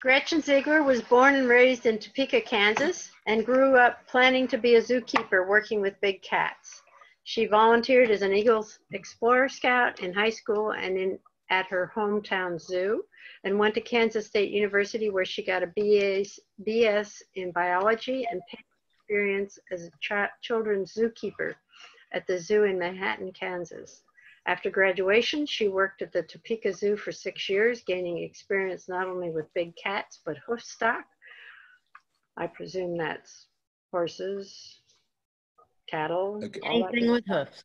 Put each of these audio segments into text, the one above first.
Gretchen Ziegler was born and raised in Topeka, Kansas, and grew up planning to be a zookeeper working with big cats. She volunteered as an Eagles Explorer Scout in high school and in, at her hometown zoo, and went to Kansas State University where she got a BS, BS in biology and experience as a ch children's zookeeper at the zoo in Manhattan, Kansas. After graduation, she worked at the Topeka Zoo for six years, gaining experience not only with big cats, but hoof stock. I presume that's horses, cattle, Okay. Anything with hoofs.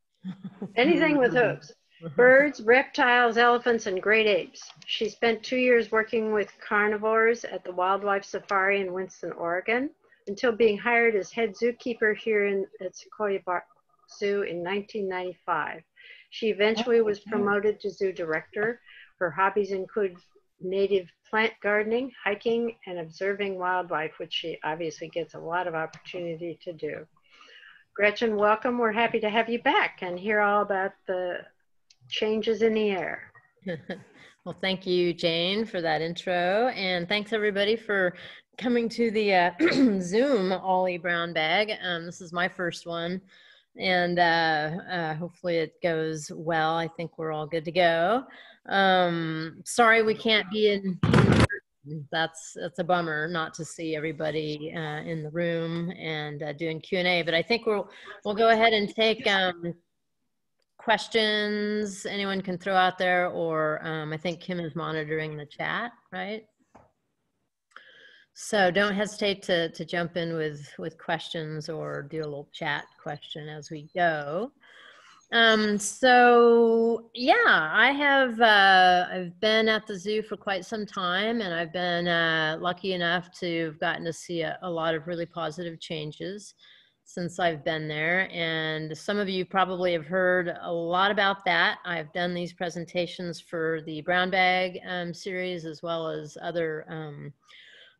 anything with hooves. Birds, reptiles, elephants, and great apes. She spent two years working with carnivores at the Wildlife Safari in Winston, Oregon, until being hired as head zookeeper here in, at Sequoia Bar- Zoo in 1995. She eventually was promoted to zoo director. Her hobbies include native plant gardening, hiking, and observing wildlife, which she obviously gets a lot of opportunity to do. Gretchen, welcome. We're happy to have you back and hear all about the changes in the air. well, thank you, Jane, for that intro. And thanks everybody for coming to the uh, Zoom OLLI Brown Bag. Um, this is my first one. And uh, uh, hopefully it goes well. I think we're all good to go. Um, sorry we can't be in that's that's a bummer not to see everybody uh, in the room and uh, doing Q and A. But I think we'll we'll go ahead and take um, questions anyone can throw out there, or um, I think Kim is monitoring the chat, right? So don't hesitate to to jump in with with questions or do a little chat question as we go. Um, so yeah, I have, uh, I've been at the zoo for quite some time and I've been, uh, lucky enough to have gotten to see a, a, lot of really positive changes since I've been there. And some of you probably have heard a lot about that. I've done these presentations for the brown bag, um, series as well as other, um,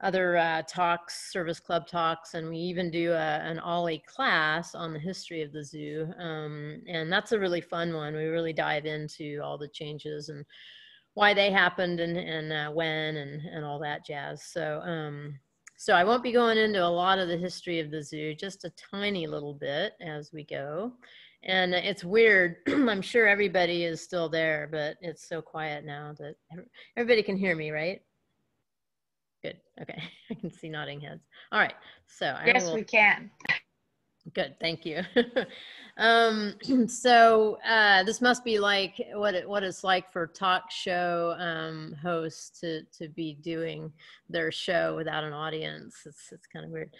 other uh, talks, service club talks, and we even do a, an OLLI class on the history of the zoo. Um, and that's a really fun one. We really dive into all the changes and why they happened and, and uh, when and, and all that jazz. So, um, so I won't be going into a lot of the history of the zoo, just a tiny little bit as we go. And it's weird. I'm sure everybody is still there, but it's so quiet now that everybody can hear me, right? Good. Okay. I can see nodding heads. All right. So I yes, will... we can. Good. Thank you. um, so uh, this must be like what it, what it's like for talk show um, hosts to to be doing their show without an audience. It's it's kind of weird.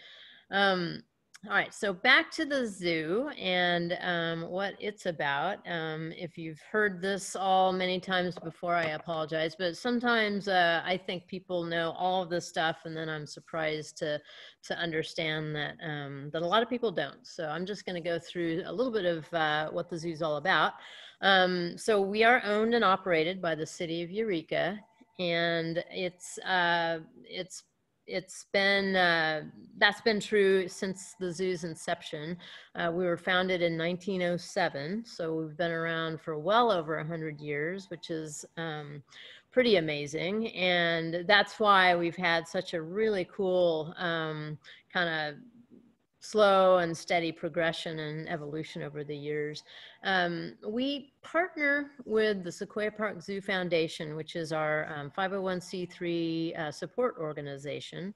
Um, all right, so back to the zoo and um, what it's about. Um, if you've heard this all many times before, I apologize, but sometimes uh, I think people know all of this stuff, and then I'm surprised to to understand that um, that a lot of people don't. So I'm just going to go through a little bit of uh, what the zoo's all about. Um, so we are owned and operated by the city of Eureka, and it's uh, it's it's been uh, that's been true since the zoo's inception. Uh, we were founded in 1907, so we've been around for well over 100 years, which is um, pretty amazing. And that's why we've had such a really cool um, kind of slow and steady progression and evolution over the years. Um, we partner with the Sequoia Park Zoo Foundation, which is our um, 501c3 uh, support organization.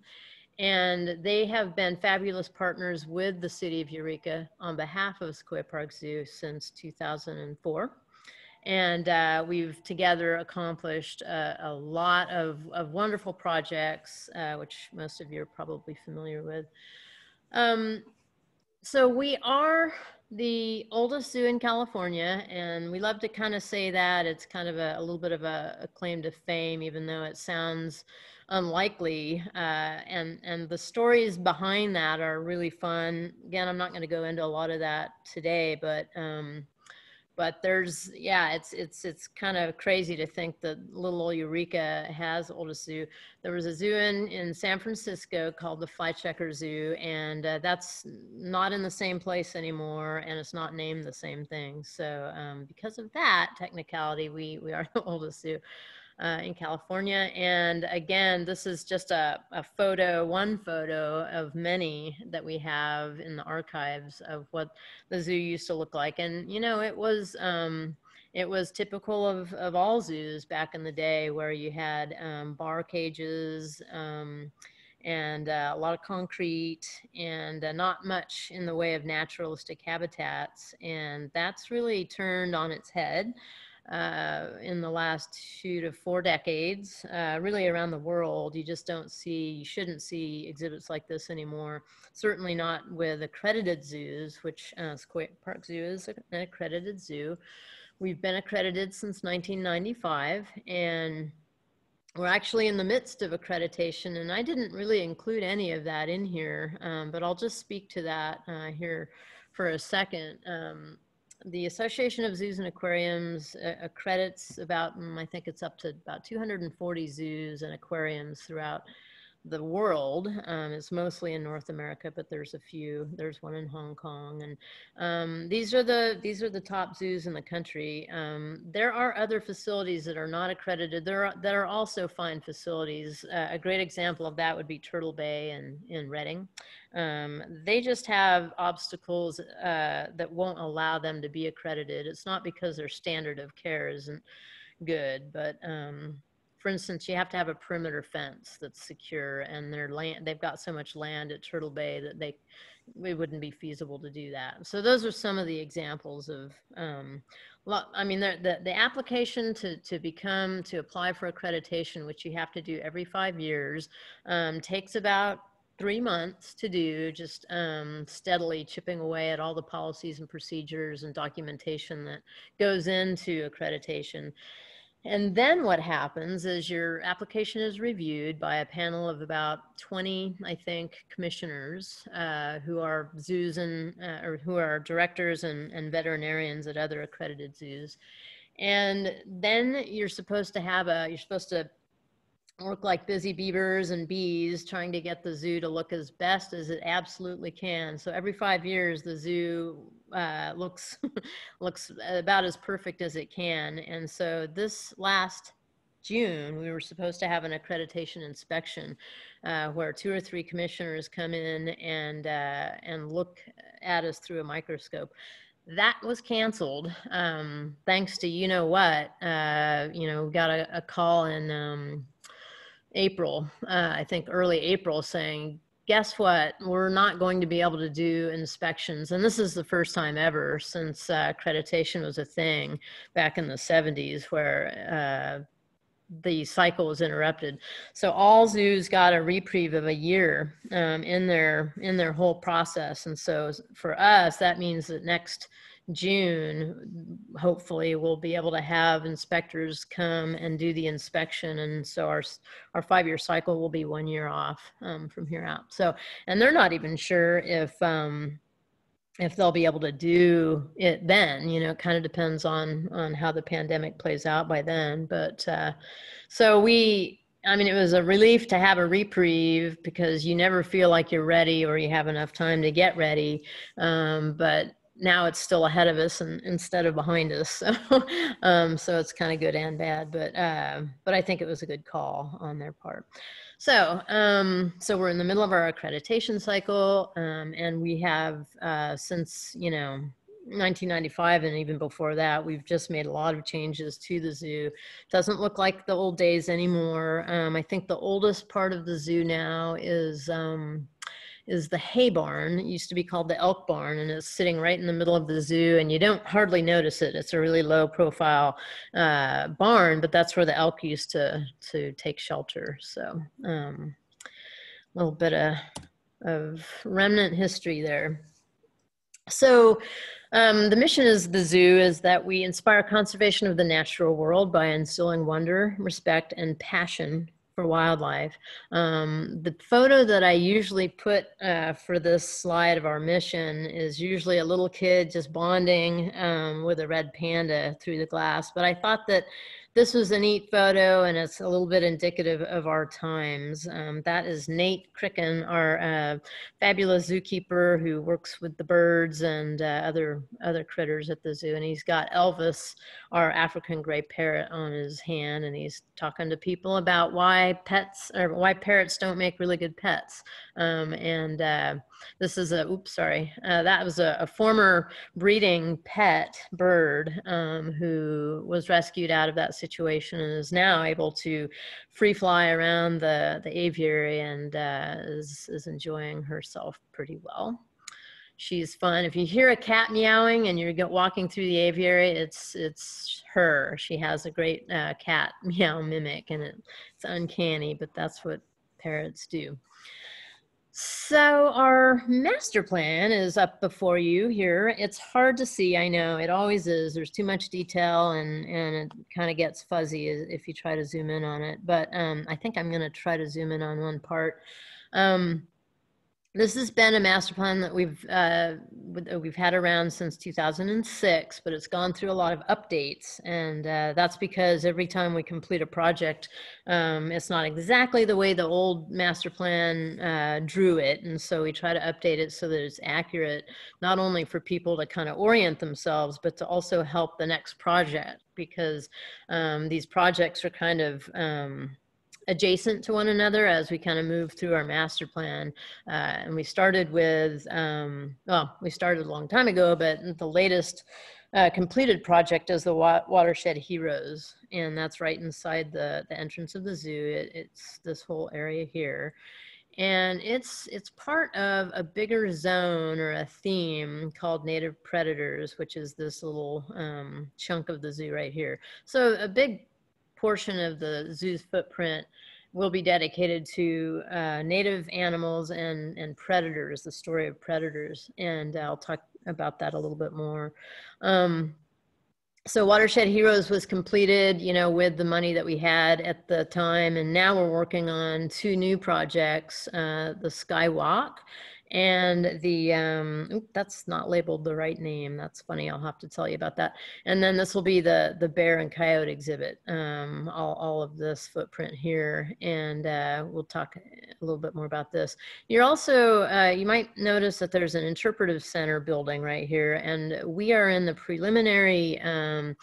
And they have been fabulous partners with the city of Eureka on behalf of Sequoia Park Zoo since 2004 and uh, we've together accomplished uh, a lot of, of wonderful projects, uh, which most of you are probably familiar with. Um, so we are the oldest zoo in California, and we love to kind of say that it's kind of a, a little bit of a, a, claim to fame, even though it sounds unlikely. Uh, and and the stories behind that are really fun. Again, I'm not going to go into a lot of that today, but um, but there's yeah it's it's it's kind of crazy to think that little old eureka has oldest zoo there was a zoo in in san francisco called the Fleishhacker zoo and uh, that's not in the same place anymore and it's not named the same thing. So um, because of that technicality we we are the oldest zoo uh, in California. And again, this is just a, a photo, one photo of many that we have in the archives of what the zoo used to look like. And, you know, it was, um, it was typical of, of all zoos back in the day where you had um, bar cages um, and uh, a lot of concrete and uh, not much in the way of naturalistic habitats. And that's really turned on its head uh, in the last two to four decades, uh, really around the world. You just don't see, you shouldn't see exhibits like this anymore. Certainly not with accredited zoos, which uh, Sequoia Park Zoo is an accredited zoo. We've been accredited since 1995 and we're actually in the midst of accreditation and I didn't really include any of that in here, um, but I'll just speak to that uh, here for a second. Um, the Association of Zoos and Aquariums uh, accredits about, mm, I think it's up to about 240 zoos and aquariums throughout the world. Um, it's mostly in North America, but there's a few. There's one in Hong Kong, and um, these are the these are the top zoos in the country. Um, there are other facilities that are not accredited. There are that are also fine facilities. Uh, a great example of that would be Turtle Bay and in Redding. Um, they just have obstacles uh, that won't allow them to be accredited. It's not because their standard of care isn't good, but um, for instance, you have to have a perimeter fence that's secure and their land, they've got so much land at Turtle Bay that they, it wouldn't be feasible to do that. So those are some of the examples of, um, I mean, the, the, the application to, to become, to apply for accreditation, which you have to do every five years, um, takes about three months to do, just um, steadily chipping away at all the policies and procedures and documentation that goes into accreditation. And then what happens is your application is reviewed by a panel of about 20, I think, commissioners uh, who are zoos and uh, or who are directors and, and veterinarians at other accredited zoos. And then you're supposed to have a, you're supposed to work like busy beavers and bees trying to get the zoo to look as best as it absolutely can. So every five years, the zoo uh, looks looks about as perfect as it can. And so this last June, we were supposed to have an accreditation inspection uh, where two or three commissioners come in and uh, and look at us through a microscope. That was canceled um, thanks to you know what. Uh, you know, got a, a call in. Um, April, uh, I think early April, saying, guess what? We're not going to be able to do inspections. And this is the first time ever since uh, accreditation was a thing back in the 70s where uh, the cycle was interrupted. So all zoos got a reprieve of a year um, in their in their whole process. And so for us, that means that next June, hopefully we'll be able to have inspectors come and do the inspection. And so our, our five-year cycle will be one year off um, from here out. So, and they're not even sure if, um, if they'll be able to do it then, you know, it kind of depends on, on how the pandemic plays out by then. But, uh, so we, I mean, it was a relief to have a reprieve because you never feel like you're ready or you have enough time to get ready. Um, but now it's still ahead of us and instead of behind us. So, um, so it's kind of good and bad, but, uh, but I think it was a good call on their part. So, um, so we're in the middle of our accreditation cycle, um, and we have, uh, since, you know, 1995 and even before that, we've just made a lot of changes to the zoo. Doesn't look like the old days anymore. Um, I think the oldest part of the zoo now is, um, is the hay barn. It used to be called the elk barn, and it's sitting right in the middle of the zoo, and you don't hardly notice it. It's a really low profile uh, barn, but that's where the elk used to to take shelter. So um, a little bit of, of remnant history there. So um, the mission is the zoo is that we inspire conservation of the natural world by instilling wonder, respect, and passion for wildlife. Um, the photo that I usually put uh, for this slide of our mission is usually a little kid just bonding um, with a red panda through the glass. But I thought that this was a neat photo and it's a little bit indicative of our times. Um, that is Nate Cricken, our uh, fabulous zookeeper who works with the birds and uh, other other critters at the zoo. And he's got Elvis, our African gray parrot, on his hand, and he's talking to people about why pets or why parrots don't make really good pets. Um, and uh, this is a oops, sorry, uh, that was a, a, former breeding pet bird um, who was rescued out of that situation and is now able to free fly around the, the aviary and uh, is, is enjoying herself pretty well. She's fun. If you hear a cat meowing and you're walking through the aviary, it's it's her. She has a great uh, cat meow mimic, and it, it's uncanny, but that's what parrots do. So our master plan is up before you here. It's hard to see, I know, it always is. There's too much detail and, and it kind of gets fuzzy if you try to zoom in on it. But um, I think I'm gonna try to zoom in on one part. Um, this has been a master plan that we've uh, we've had around since 2006, but it's gone through a lot of updates, and uh, that's because every time we complete a project, um, it's not exactly the way the old master plan uh, drew it, and so we try to update it so that it's accurate, not only for people to kind of orient themselves, but to also help the next project. Because um, these projects are kind of um, adjacent to one another as we kind of move through our master plan. Uh, and we started with, um, well, we started a long time ago, but the latest uh, completed project is the wa Watershed Heroes. And that's right inside the, the entrance of the zoo. It, it's this whole area here. And it's, it's part of a bigger zone or a theme called native predators, which is this little um, chunk of the zoo right here. So a big portion of the zoo's footprint will be dedicated to uh, native animals and, and predators, the story of predators. And I'll talk about that a little bit more. Um, so Watershed Heroes was completed, you know, with the money that we had at the time. And now we're working on two new projects, uh, the Skywalk and the um that's not labeled the right name that's funny i'll have to tell you about that. And then this will be the the bear and coyote exhibit um all, all of this footprint here and uh, we'll talk a little bit more about this. You're also uh, you might notice that there's an interpretive center building right here and we are in the preliminary um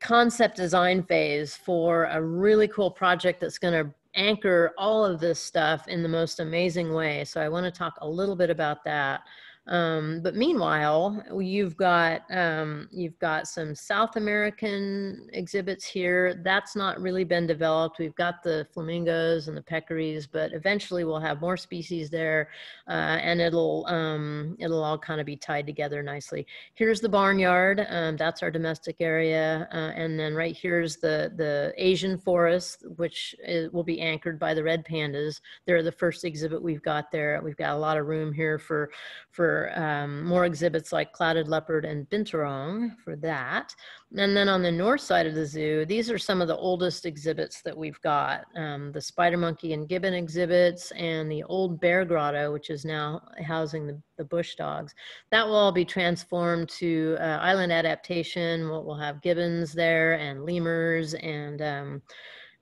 concept design phase for a really cool project that's going to anchor all of this stuff in the most amazing way. So I want to talk a little bit about that. Um, but meanwhile, you've got um, you've got some South American exhibits here. That's not really been developed. We've got the flamingos and the peccaries, but eventually we'll have more species there, uh, and it'll um, it'll all kind of be tied together nicely. Here's the barnyard. Um, that's our domestic area, uh, and then right here's the the Asian forest, which is, will be anchored by the red pandas. They're the first exhibit we've got there. We've got a lot of room here for for um, more exhibits like Clouded Leopard and Binturong for that. And then on the north side of the zoo, these are some of the oldest exhibits that we've got. Um, the Spider Monkey and Gibbon exhibits and the old Bear Grotto, which is now housing the, the bush dogs. That will all be transformed to uh, island adaptation. We'll, we'll, have gibbons there and lemurs and um,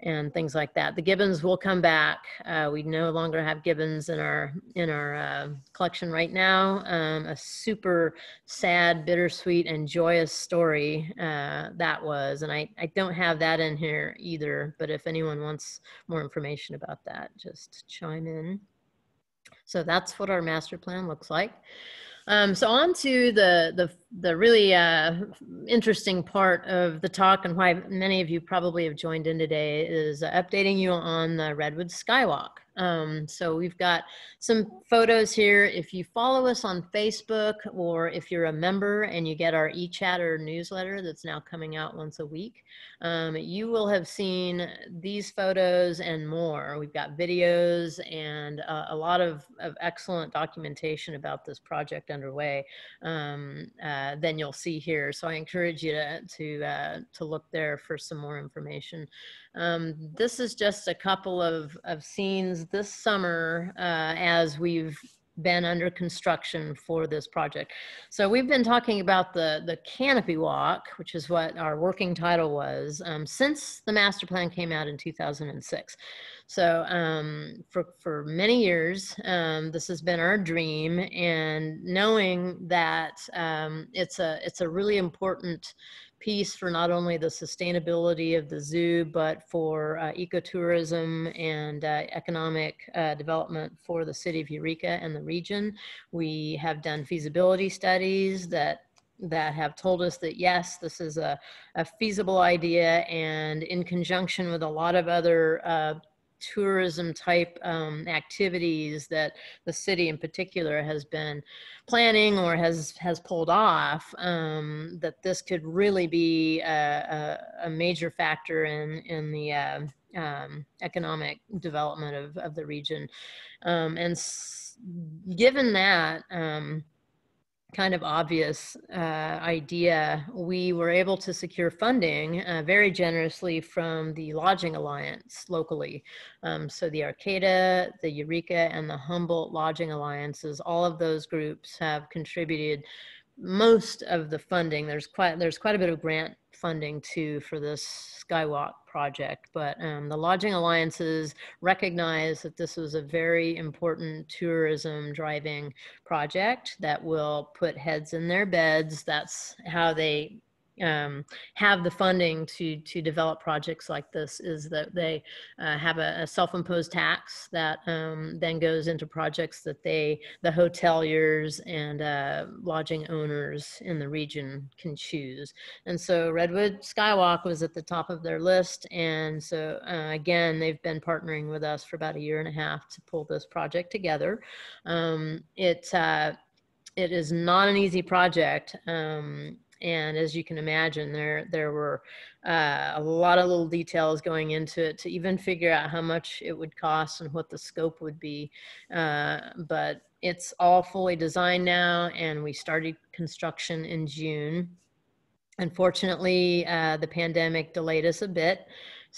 and things like that. The gibbons will come back. Uh, we no longer have gibbons in our in our uh, collection right now. Um, a super sad, bittersweet, and joyous story uh, that was, and I I don't have that in here either. But if anyone wants more information about that, just chime in. So that's what our master plan looks like. Um, so on to the, the, the really uh, interesting part of the talk and why many of you probably have joined in today is uh, updating you on the Redwood Skywalk. Um, so we've got some photos here. If you follow us on Facebook or if you're a member and you get our e-chatter newsletter that's now coming out once a week, um, you will have seen these photos and more. We've got videos and uh, a lot of, of excellent documentation about this project underway um, uh, than you'll see here. So I encourage you to, to, uh, to look there for some more information. Um, this is just a couple of, of scenes this summer uh, as we've been under construction for this project. So we've been talking about the, the canopy walk, which is what our working title was, um, since the master plan came out in 2006. So um, for, for many years, um, this has been our dream and knowing that um, it's, a, it's a really important piece for not only the sustainability of the zoo, but for uh, ecotourism and uh, economic uh, development for the city of Eureka and the region. We have done feasibility studies that that have told us that yes, this is a, a feasible idea and in conjunction with a lot of other uh, tourism type um, activities that the city in particular has been planning or has has pulled off um, that this could really be a, a, a major factor in in the uh, um, economic development of, of the region. Um, and given that um, kind of obvious uh, idea, we were able to secure funding uh, very generously from the Lodging Alliance locally. Um, so the Arcata, the Eureka, and the Humboldt Lodging Alliances, all of those groups have contributed most of the funding. There's quite there's quite a bit of grant funding too for this Skywalk project, but um, the lodging alliances recognize that this was a very important tourism driving project that will put heads in their beds. That's how they um, have the funding to to develop projects like this is that they uh, have a, a, self-imposed tax that um, then goes into projects that they the hoteliers and uh, lodging owners in the region can choose. And so redwood skywalk was at the top of their list and so uh, again they've been partnering with us for about a year and a half to pull this project together. Um, it uh, it is not an easy project um, and as you can imagine there there were uh, a lot of little details going into it to even figure out how much it would cost and what the scope would be uh, but it's all fully designed now and we started construction in june. Unfortunately uh, the pandemic delayed us a bit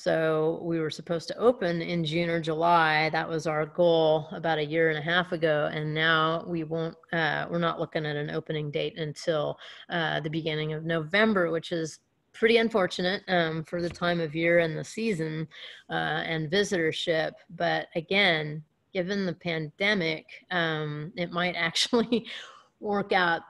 so we were supposed to open in June or July. That was our goal about a year and a half ago. And now we won't, uh, we're not looking at an opening date until uh, the beginning of November, which is pretty unfortunate um, for the time of year and the season uh, and visitorship. But again, given the pandemic, um, it might actually work out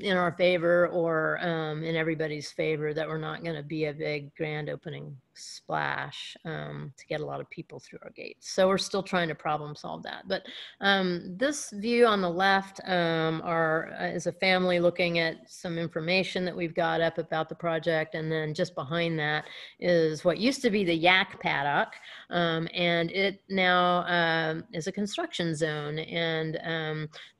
in our favor or um, in everybody's favor that we're not going to be a big grand opening splash um, to get a lot of people through our gates. So we're still trying to problem solve that. But um, this view on the left um, are uh, is a family looking at some information that we've got up about the project, and then just behind that is what used to be the yak paddock, um, and it now um, is a construction zone, and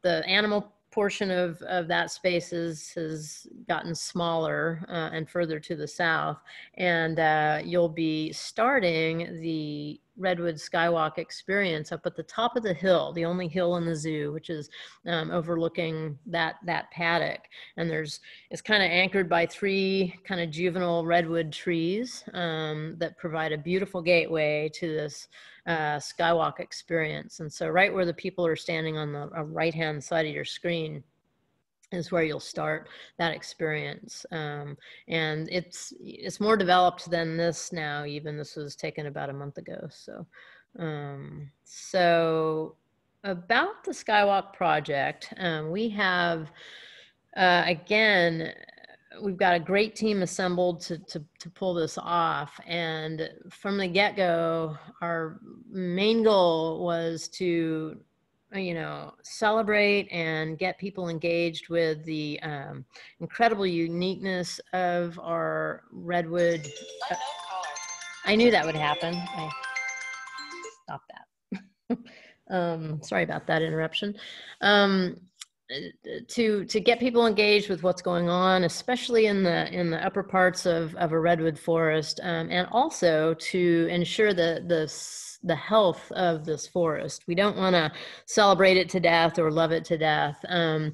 the animal portion of, of that space is, has gotten smaller uh, and further to the south. And uh, you'll be starting the Redwood Skywalk experience up at the top of the hill, the only hill in the zoo, which is um, overlooking that, that paddock. And there's, it's kind of anchored by three kind of juvenile redwood trees um, that provide a beautiful gateway to this uh, skywalk experience. And so right where the people are standing on the uh, right-hand side of your screen is where you'll start that experience. Um, and it's, it's more developed than this now, even this was taken about a month ago. So, um, so about the Skywalk project, um, we have, uh, again, we've got a great team assembled to, to, to pull this off. And from the get go, our main goal was to, you know, celebrate and get people engaged with the um, incredible uniqueness of our redwood. Uh, I knew that would happen. I stop that. um, sorry about that interruption. Um, to to get people engaged with what's going on, especially in the in the upper parts of, of a redwood forest, um, and also to ensure the the the health of this forest. We don't want to celebrate it to death or love it to death. Um,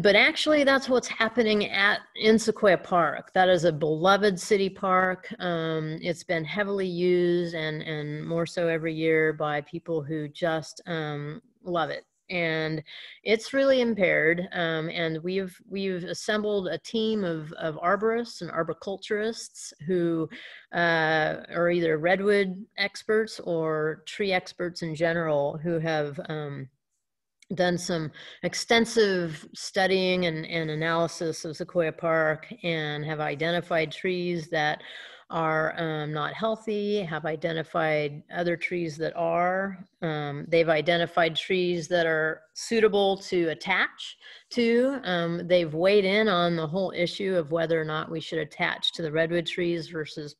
but actually that's what's happening at in sequoia park that is a beloved city park um, it's been heavily used and and more so every year by people who just um, love it and it's really impaired. Um, and we've we've assembled a team of of arborists and arboriculturists who uh, are either redwood experts or tree experts in general who have um, done some extensive studying and, and analysis of Sequoia Park and have identified trees that are um, not healthy, have identified other trees that are. Um, they've identified trees that are suitable to attach to. Um, they've weighed in on the whole issue of whether or not we should attach to the redwood trees versus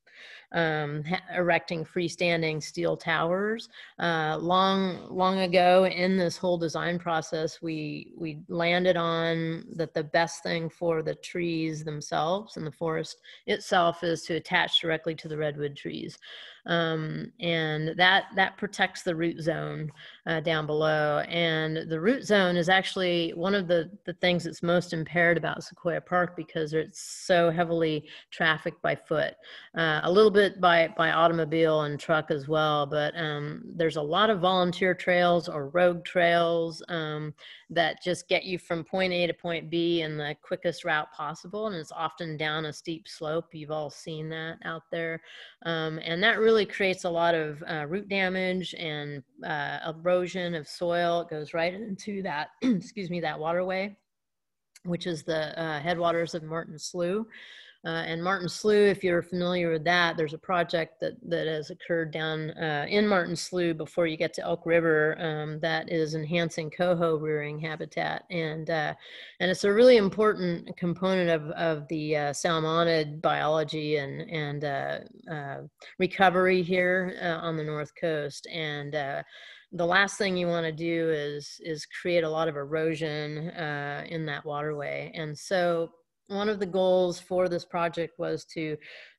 um, erecting freestanding steel towers. Uh, long, long ago in this whole design process, we we landed on that the best thing for the trees themselves and the forest itself is to attach directly to the redwood trees um, and that that protects the root zone uh, down below. And the root zone is actually one of the the things that's most impaired about Sequoia Park because it's so heavily trafficked by foot, uh, a little bit by by automobile and truck as well. But um, there's a lot of volunteer trails or rogue trails um, that just get you from point A to point B in the quickest route possible, and it's often down a steep slope. You've all seen that out there, um, and that really creates a lot of uh, root damage and uh, erosion of soil. It goes right into that, excuse me, that waterway, which is the uh, headwaters of Martin Slough. Uh, and Martin Slough, if you're familiar with that, there's a project that, that has occurred down uh, in Martin Slough before you get to Elk River um, that is enhancing coho rearing habitat. And, uh, and it's a really important component of, of the uh, salmonid biology and, and uh, uh, recovery here on the North Coast. And the last thing you want to do is is create a lot of erosion uh, in that waterway and so one of the goals for this project was to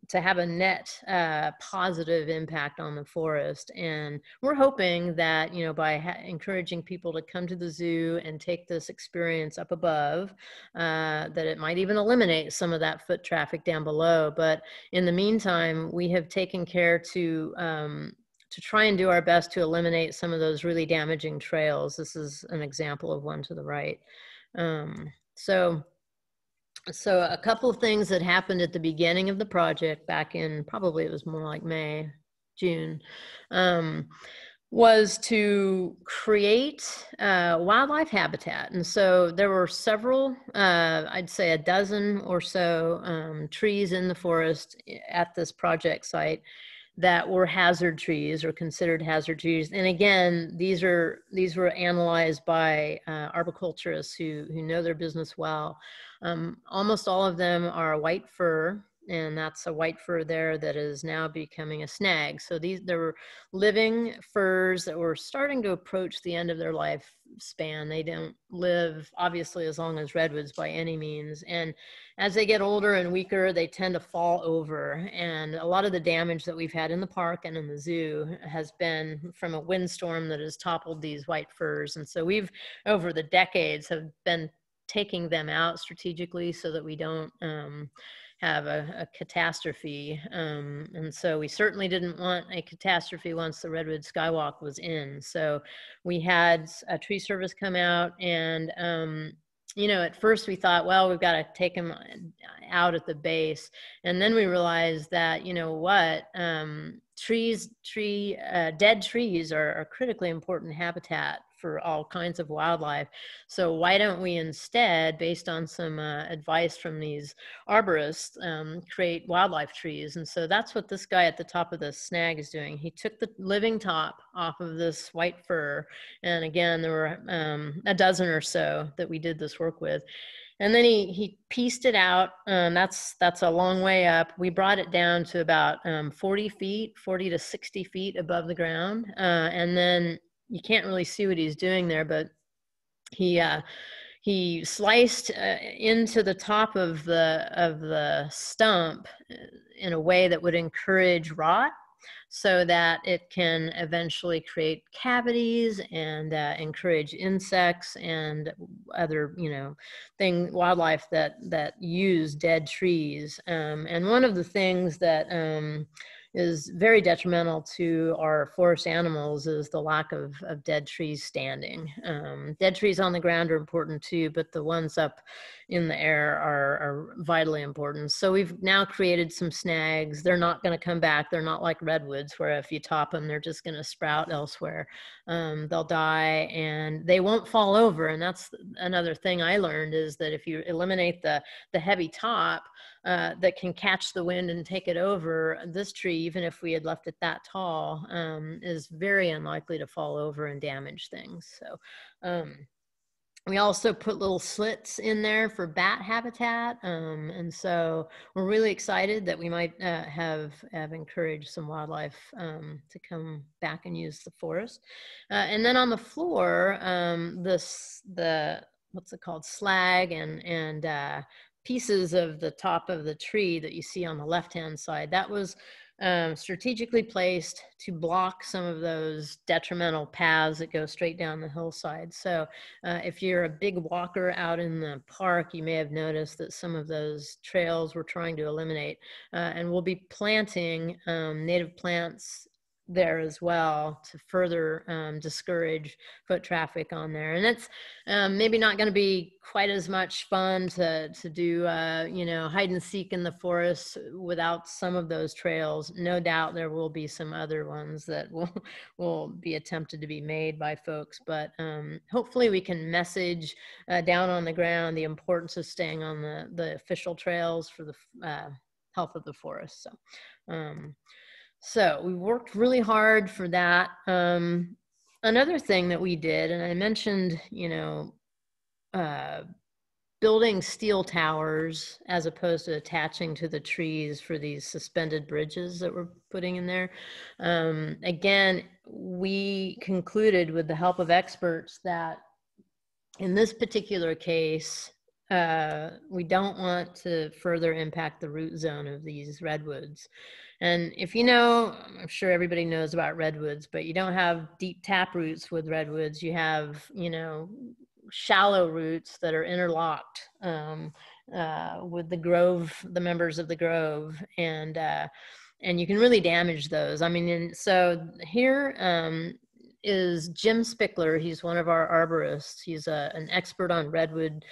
to have a net uh, positive impact on the forest. And we're hoping that you know by ha- encouraging people to come to the zoo and take this experience up above uh, that it might even eliminate some of that foot traffic down below. But in the meantime we have taken care to um, to try and do our best to eliminate some of those really damaging trails. This is an example of one to the right. Um, so so a couple of things that happened at the beginning of the project back in probably it was more like May, June, um, was to create uh, wildlife habitat. And so there were several, uh, I'd say a dozen or so um, trees in the forest at this project site that were hazard trees or considered hazard trees. And again, these are these were analyzed by uh, arboriculturists who who know their business well. Um, almost all of them are white fir, and that's a white fir there that is now becoming a snag. So these there were living firs that were starting to approach the end of their lifespan. They don't live obviously as long as redwoods by any means, and as they get older and weaker, they tend to fall over. And a lot of the damage that we've had in the park and in the zoo has been from a windstorm that has toppled these white firs. And so we've over the decades have been taking them out strategically so that we don't um, have a, a catastrophe. Um, and so we certainly didn't want a catastrophe once the Redwood Skywalk was in. So we had a tree service come out and um, you know, at first we thought, well, we've got to take them out at the base, and then we realized that, you know, what um, trees, tree, uh, dead trees are, are critically important habitat for all kinds of wildlife. So why don't we instead, based on some uh, advice from these arborists, um, create wildlife trees? And so that's what this guy at the top of the snag is doing. He took the living top off of this white fir, and again, there were um, a dozen or so that we did this work with and then he he pieced it out um, that's that's a long way up we brought it down to about um, 40 feet 40 to 60 feet above the ground uh, and then you can't really see what he's doing there, but he uh, he sliced uh, into the top of the of the stump uh, in a way that would encourage rot so that it can eventually create cavities and uh, encourage insects and other you know thing wildlife that that use dead trees. Um, and one of the things that um, is very detrimental to our forest animals is the lack of, of dead trees standing. Um, dead trees on the ground are important too, but the ones up in the air are, are vitally important. So we've now created some snags. They're not going to come back. They're not like redwoods, where if you top them, they're just going to sprout elsewhere. Um, they'll die and they won't fall over. And that's another thing I learned is that if you eliminate the the heavy top uh, that can catch the wind and take it over, this tree, even if we had left it that tall, um, is very unlikely to fall over and damage things. So. Um, we also put little slits in there for bat habitat. Um, and so we're really excited that we might uh, have, have encouraged some wildlife um, to come back and use the forest. Uh, and then on the floor, um, this, the, what's it called, slag and, and uh, pieces of the top of the tree that you see on the left-hand side, that was um, strategically placed to block some of those detrimental paths that go straight down the hillside. So uh, if you're a big walker out in the park, you may have noticed that some of those trails we're trying to eliminate. Uh, and we'll be planting um, native plants there as well to further um, discourage foot traffic on there. And it's um, maybe not going to be quite as much fun to, to do, uh, you know, hide and seek in the forest without some of those trails. No doubt there will be some other ones that will, will be attempted to be made by folks, but um, hopefully we can message uh, down on the ground the importance of staying on the, the official trails for the uh, health of the forest. So, um, so we worked really hard for that. Um, another thing that we did, and I mentioned, you know, uh, building steel towers as opposed to attaching to the trees for these suspended bridges that we're putting in there. Um, again, we concluded with the help of experts that in this particular case, uh, we don't want to further impact the root zone of these redwoods. And if you know, I'm sure everybody knows about redwoods, but you don't have deep tap roots with redwoods. You have, you know, shallow roots that are interlocked um, uh, with the grove, the members of the grove, and uh, and you can really damage those. I mean, and so here um, is Jim Spickler. He's one of our arborists. He's a, an expert on redwood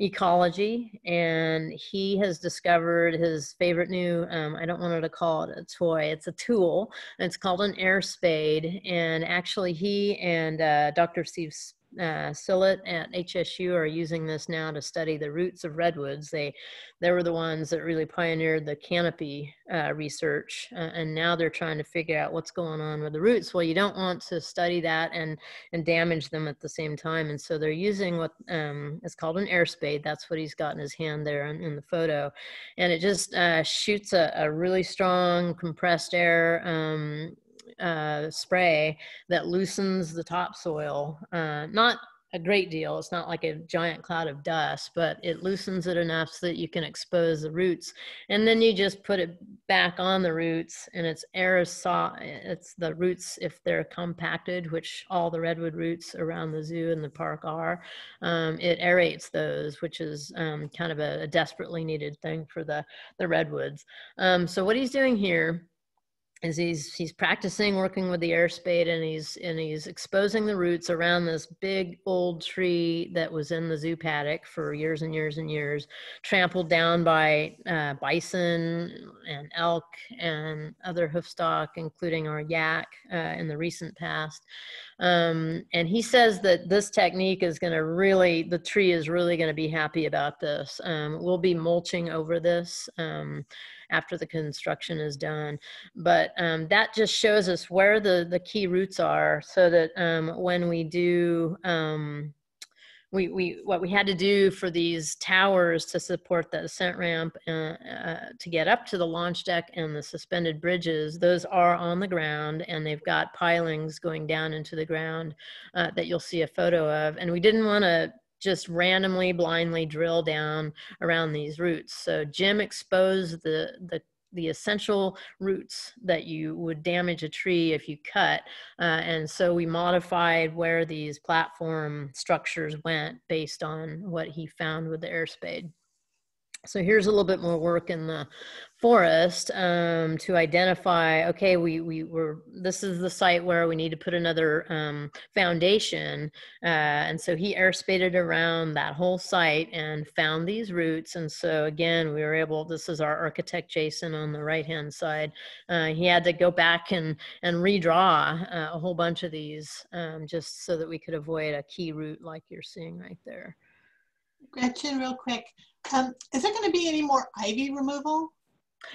ecology and he has discovered his favorite new um, i don't want to call it a toy it's a tool it's called an air spade and actually he and uh, dr steve uh, Sillett at HSU are using this now to study the roots of redwoods. They, they were the ones that really pioneered the canopy uh, research, uh, and now they're trying to figure out what's going on with the roots. Well, you don't want to study that and and damage them at the same time, and so they're using what um, is called an air spade. That's what he's got in his hand there in, in the photo, and it just uh, shoots a, a, really strong compressed air. Um, uh, spray that loosens the topsoil. Uh, not a great deal. It's not like a giant cloud of dust, but it loosens it enough so that you can expose the roots. And then you just put it back on the roots and it's aerosol. It's the roots, if they're compacted, which all the redwood roots around the zoo and the park are, um, it aerates those, which is um, kind of a, a, desperately needed thing for the, the redwoods. Um, so what he's doing here is he's he's practicing working with the air spade and he's and he's exposing the roots around this big old tree that was in the zoo paddock for years and years and years trampled down by uh, bison and elk and other hoofstock including our yak uh, in the recent past. Um, and he says that this technique is going to really the tree is really going to be happy about this. Um, we'll be mulching over this um, after the construction is done. But um, that just shows us where the, the key roots are so that um, when we do, um, we, we, what we had to do for these towers to support the ascent ramp uh, uh, to get up to the launch deck and the suspended bridges, those are on the ground and they've got pilings going down into the ground uh, that you'll see a photo of. And we didn't want to just randomly blindly drill down around these roots. So Jim exposed the, the the essential roots that you would damage a tree if you cut. Uh, and so we modified where these platform structures went based on what he found with the air spade. So here's a little bit more work in the forest um, to identify okay we we were this is the site where we need to put another um, foundation uh, and so he air spaded around that whole site and found these roots and so again we were able this is our architect jason on the right hand side uh, he had to go back and and redraw uh, a whole bunch of these um, just so that we could avoid a key root like you're seeing right there. Gretchen real quick um, is there going to be any more ivy removal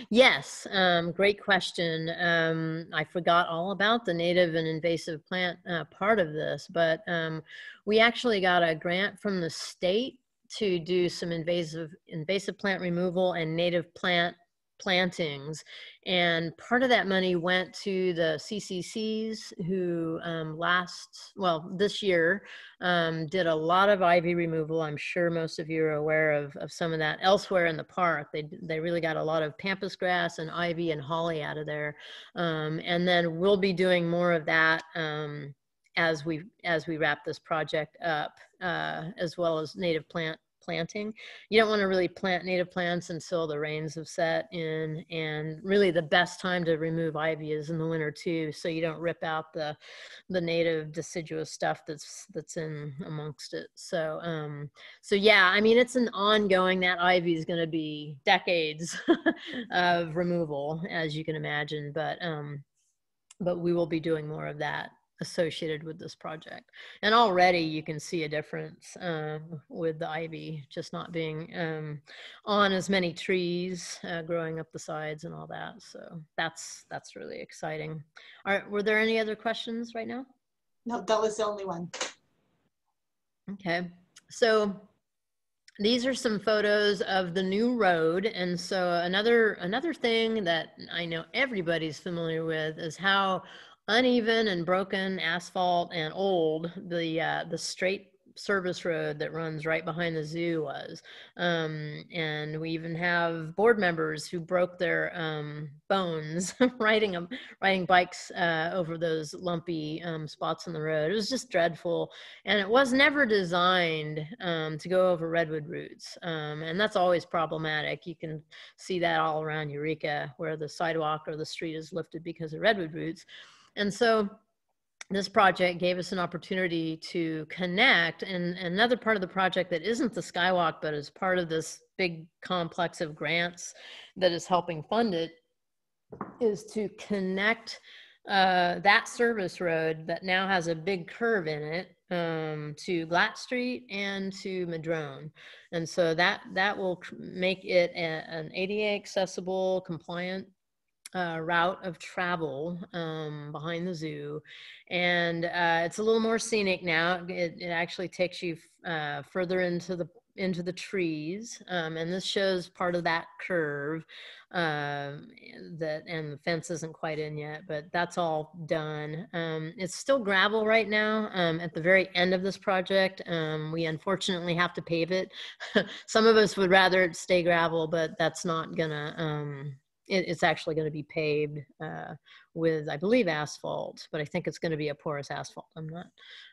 Yes, um, great question. Um, I forgot all about the native and invasive plant uh, part of this, but um, we actually got a grant from the state to do some invasive invasive plant removal and native plant plantings and part of that money went to the CCCs who um, last, well, this year um, did a lot of ivy removal. I'm sure most of you are aware of, of some of that elsewhere in the park. They, they really got a lot of pampas grass and ivy and holly out of there. Um, and then we'll be doing more of that um, as we as we wrap this project up, uh, as well as native plant planting. You don't want to really plant native plants until the rains have set in. And really the best time to remove ivy is in the winter too. So you don't rip out the, the native deciduous stuff that's, that's in amongst it. So, um, so yeah, I mean, it's an ongoing, that ivy is going to be decades of removal as you can imagine, but, um, but we will be doing more of that associated with this project. And already you can see a difference um, with the ivy just not being um, on as many trees uh, growing up the sides and all that. So that's that's really exciting. All right, were there any other questions right now? No, that was the only one. Okay, so these are some photos of the new road and so another another thing that i know everybody's familiar with is how uneven and broken asphalt and old the uh, the straight service road that runs right behind the zoo was um, and we even have board members who broke their um, bones riding them riding bikes uh, over those lumpy um, spots on the road. It was just dreadful and it was never designed um, to go over redwood roots um, and that's always problematic. You can see that all around eureka where the sidewalk or the street is lifted because of redwood roots and so this project gave us an opportunity to connect and another part of the project that isn't the skywalk but is part of this big complex of grants that is helping fund it is to connect uh, that service road that now has a big curve in it um, to Glatt Street and to Madrone. And so that, that will make it a, an ADA accessible, compliant uh, route of travel um, behind the zoo. And uh, it's a little more scenic now. It, it actually takes you uh, further into the into the trees um, and this shows part of that curve um, that and the fence isn't quite in yet but that's all done um, it's still gravel right now um, at the very end of this project um, we unfortunately have to pave it some of us would rather it stay gravel but that's not gonna it, it's actually going to be paved uh, with, I believe, asphalt, but I think it's going to be a porous asphalt. I'm not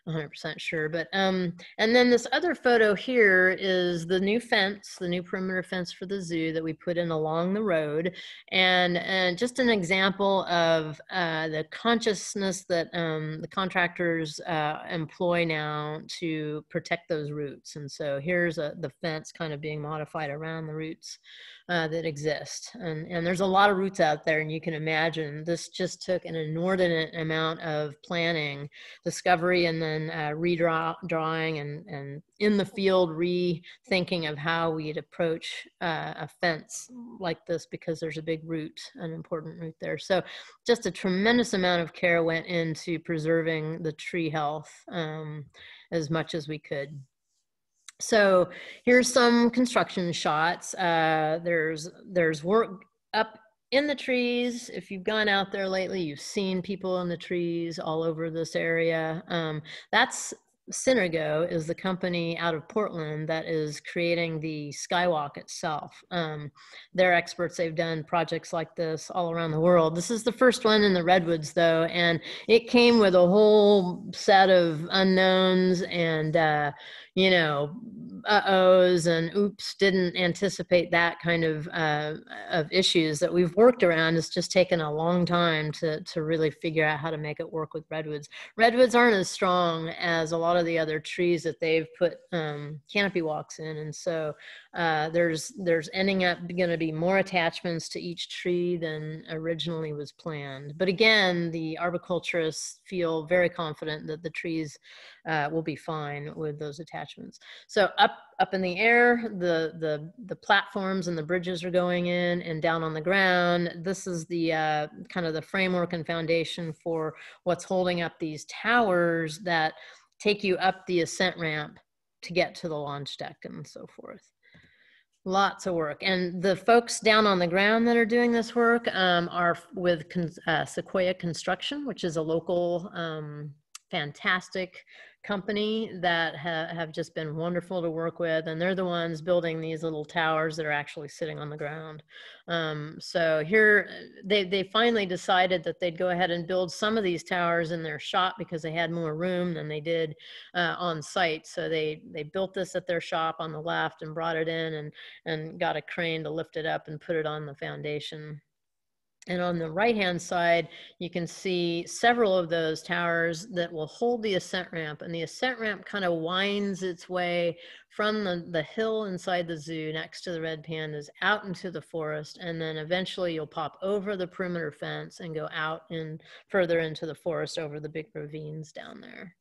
100% sure. But um, and then this other photo here is the new fence, the new perimeter fence for the zoo that we put in along the road, and and just an example of uh, the consciousness that um, the contractors uh, employ now to protect those roots. And so here's a, the fence kind of being modified around the roots uh, that exist. And, and there's a lot of roots out there, and you can imagine this just took an inordinate amount of planning, discovery, and then uh, redrawing and, and in the field rethinking of how we'd approach uh, a fence like this because there's a big root, an important root there. So just a tremendous amount of care went into preserving the tree health um, as much as we could. So here's some construction shots. Uh, there's there's work up in the trees. If you've gone out there lately, you've seen people in the trees all over this area. Um, that's Synergo is the company out of Portland that is creating the Skywalk itself. Um, they're experts. They've done projects like this all around the world. This is the first one in the Redwoods, though, and it came with a whole set of unknowns and uh, you know, uh-ohs and oops, didn't anticipate that kind of uh, of issues that we've worked around. It's just taken a long time to to really figure out how to make it work with redwoods. Redwoods aren't as strong as a lot of the other trees that they've put um, canopy walks in, and so uh, there's there's ending up going to be more attachments to each tree than originally was planned. But again, the arboriculturists feel very confident that the trees uh, will be fine with those attachments. So up up in the air, the the the platforms and the bridges are going in, and down on the ground. This is the uh, kind of the framework and foundation for what's holding up these towers that take you up the ascent ramp to get to the launch deck and so forth. Lots of work. And the folks down on the ground that are doing this work um, are with uh, Sequoia Construction, which is a local um, fantastic company that ha have just been wonderful to work with. And they're the ones building these little towers that are actually sitting on the ground. Um, so here, they, they finally decided that they'd go ahead and build some of these towers in their shop because they had more room than they did uh, on site. So they, they built this at their shop on the left and brought it in and, and got a crane to lift it up and put it on the foundation. And on the right-hand side, you can see several of those towers that will hold the ascent ramp. And the ascent ramp kind of winds its way from the, the hill inside the zoo next to the red pandas out into the forest. And then eventually you'll pop over the perimeter fence and go out and further into the forest over the big ravines down there.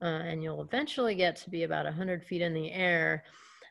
Uh, and you'll eventually get to be about 100 feet in the air.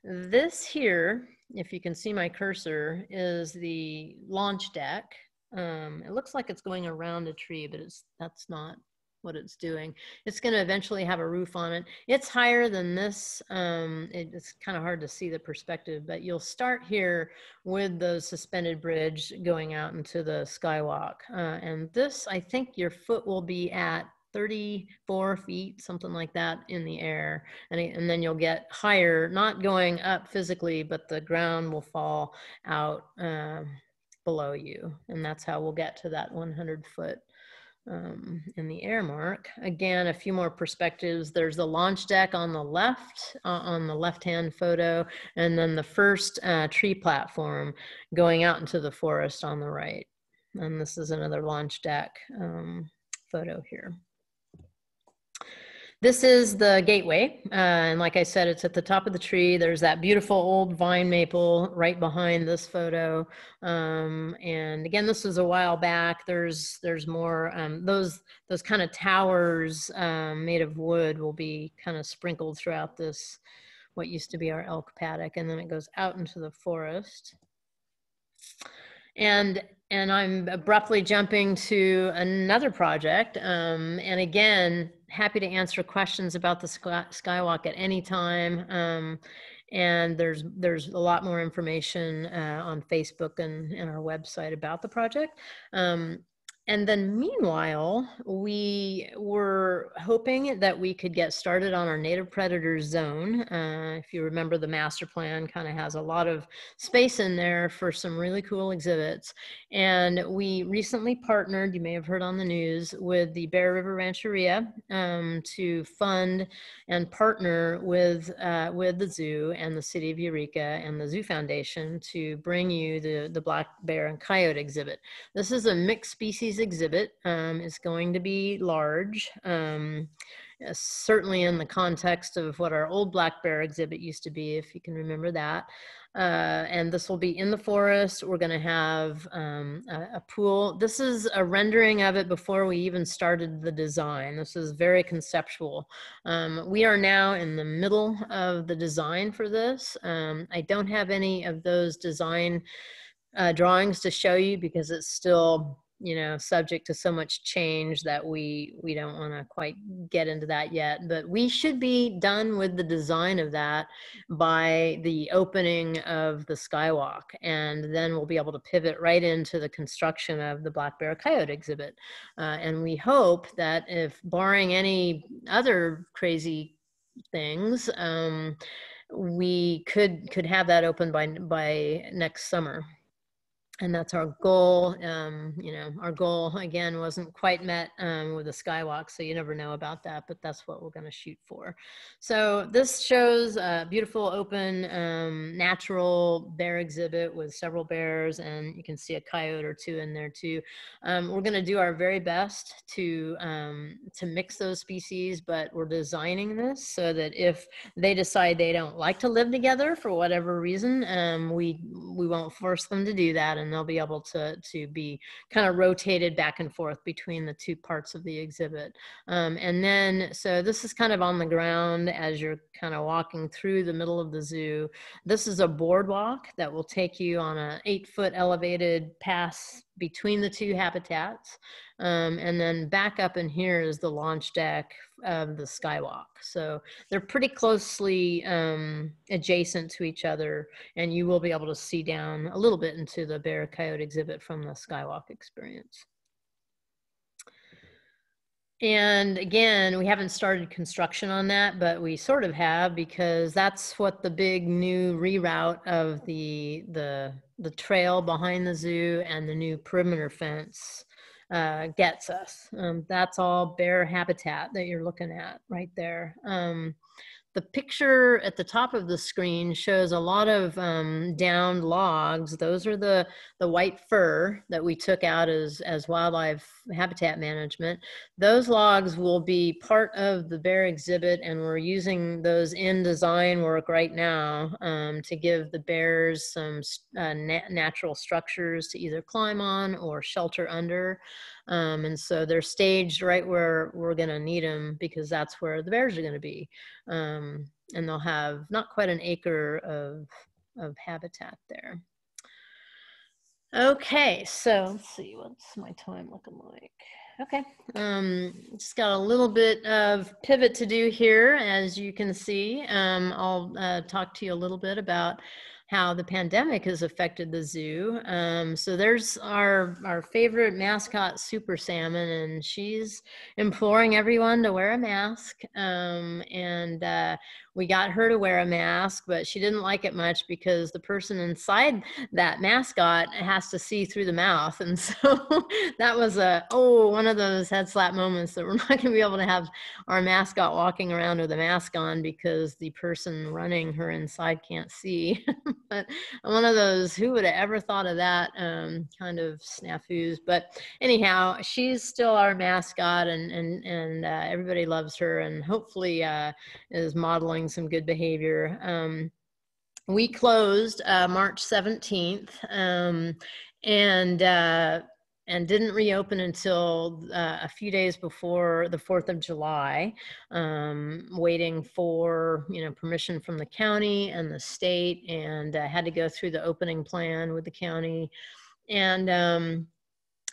This here if you can see my cursor, is the launch deck. Um, it looks like it's going around a tree, but it's that's not what it's doing. It's going to eventually have a roof on it. It's higher than this. Um, it, it's kind of hard to see the perspective, but you'll start here with the suspended bridge going out into the skywalk. Uh, and this, I think your foot will be at 34 feet, something like that in the air. And, and then you'll get higher, not going up physically, but the ground will fall out uh, below you. And that's how we'll get to that 100 foot um, in the air mark. Again, a few more perspectives. There's the launch deck on the left, uh, on the left-hand photo, and then the first uh, tree platform going out into the forest on the right. And this is another launch deck um, photo here. This is the gateway. Uh, and like I said, it's at the top of the tree. There's that beautiful old vine maple right behind this photo. Um, and again, this was a while back. There's there's more, um, those, those kind of towers um, made of wood will be kind of sprinkled throughout this, what used to be our elk paddock. And then it goes out into the forest. And and I'm abruptly jumping to another project. Um, and again, happy to answer questions about the Skywalk at any time. Um, and there's there's a lot more information uh, on Facebook and, and our website about the project. Um, and then meanwhile, we were hoping that we could get started on our native predator zone. Uh, if you remember, the master plan kind of has a lot of space in there for some really cool exhibits. And we recently partnered, you may have heard on the news, with the Bear River Rancheria um, to fund and partner with, uh, with the zoo and the city of Eureka and the Zoo Foundation to bring you the, the black bear and coyote exhibit. This is a mixed species exhibit. Um, is going to be large, um, uh, certainly in the context of what our old black bear exhibit used to be, if you can remember that. Uh, and this will be in the forest. We're going to have um, a, a, pool. This is a rendering of it before we even started the design. This is very conceptual. Um, we are now in the middle of the design for this. Um, I don't have any of those design uh, drawings to show you because it's still you know subject to so much change that we we don't want to quite get into that yet but we should be done with the design of that by the opening of the skywalk and then we'll be able to pivot right into the construction of the black bear coyote exhibit uh, and we hope that if barring any other crazy things um, we could could have that open by by next summer and that's our goal. Um, you know, our goal again wasn't quite met um, with the skywalk, so you never know about that, but that's what we're going to shoot for. So this shows a beautiful, open, um, natural bear exhibit with several bears, and you can see a coyote or two in there too. Um, we're going to do our very best to um, to mix those species, but we're designing this so that if they decide they don't like to live together for whatever reason, um, we we won't force them to do that they'll be able to, to be kind of rotated back and forth between the two parts of the exhibit. Um, and then, so this is kind of on the ground as you're kind of walking through the middle of the zoo. This is a boardwalk that will take you on an eight foot elevated pass between the two habitats. Um, and then back up in here is the launch deck of the skywalk. So they're pretty closely um, adjacent to each other, and you will be able to see down a little bit into the bear coyote exhibit from the skywalk experience. And again, we haven't started construction on that, but we sort of have because that's what the big new reroute of the the the trail behind the zoo and the new perimeter fence uh, gets us. Um, that's all bear habitat that you're looking at right there. Um, the picture at the top of the screen shows a lot of um, downed logs. Those are the, the white fir that we took out as, as wildlife habitat management. Those logs will be part of the bear exhibit and we're using those in design work right now um, to give the bears some uh, na natural structures to either climb on or shelter under. Um, and so they're staged right where we're going to need them because that's where the bears are going to be. Um, and they'll have not quite an acre of, of habitat there. Okay, so let's see, what's my time looking like? Okay, um, just got a little bit of pivot to do here, as you can see. Um, I'll uh, talk to you a little bit about how the pandemic has affected the zoo. Um, so there's our our favorite mascot, Super Salmon, and she's imploring everyone to wear a mask. Um, and uh, we got her to wear a mask, but she didn't like it much because the person inside that mascot has to see through the mouth. And so that was a, oh, one of those head slap moments that we're not going to be able to have our mascot walking around with a mask on because the person running her inside can't see. but one of those, who would have ever thought of that um, kind of snafus? But anyhow, she's still our mascot and, and, and uh, everybody loves her and hopefully uh, is modeling some good behavior. Um, we closed uh, March 17th um, and uh, and didn't reopen until uh, a few days before the 4th of July, um, waiting for you know permission from the county and the state, and uh, had to go through the opening plan with the county, and um,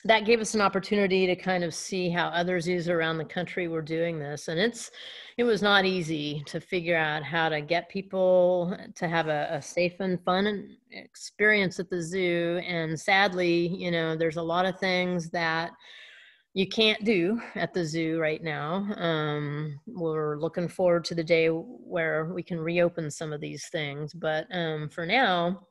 that gave us an opportunity to kind of see how other zoos around the country were doing this and it's it was not easy to figure out how to get people to have a, a safe and fun experience at the zoo and sadly you know there's a lot of things that you can't do at the zoo right now. Um, we're looking forward to the day where we can reopen some of these things, but um, for now,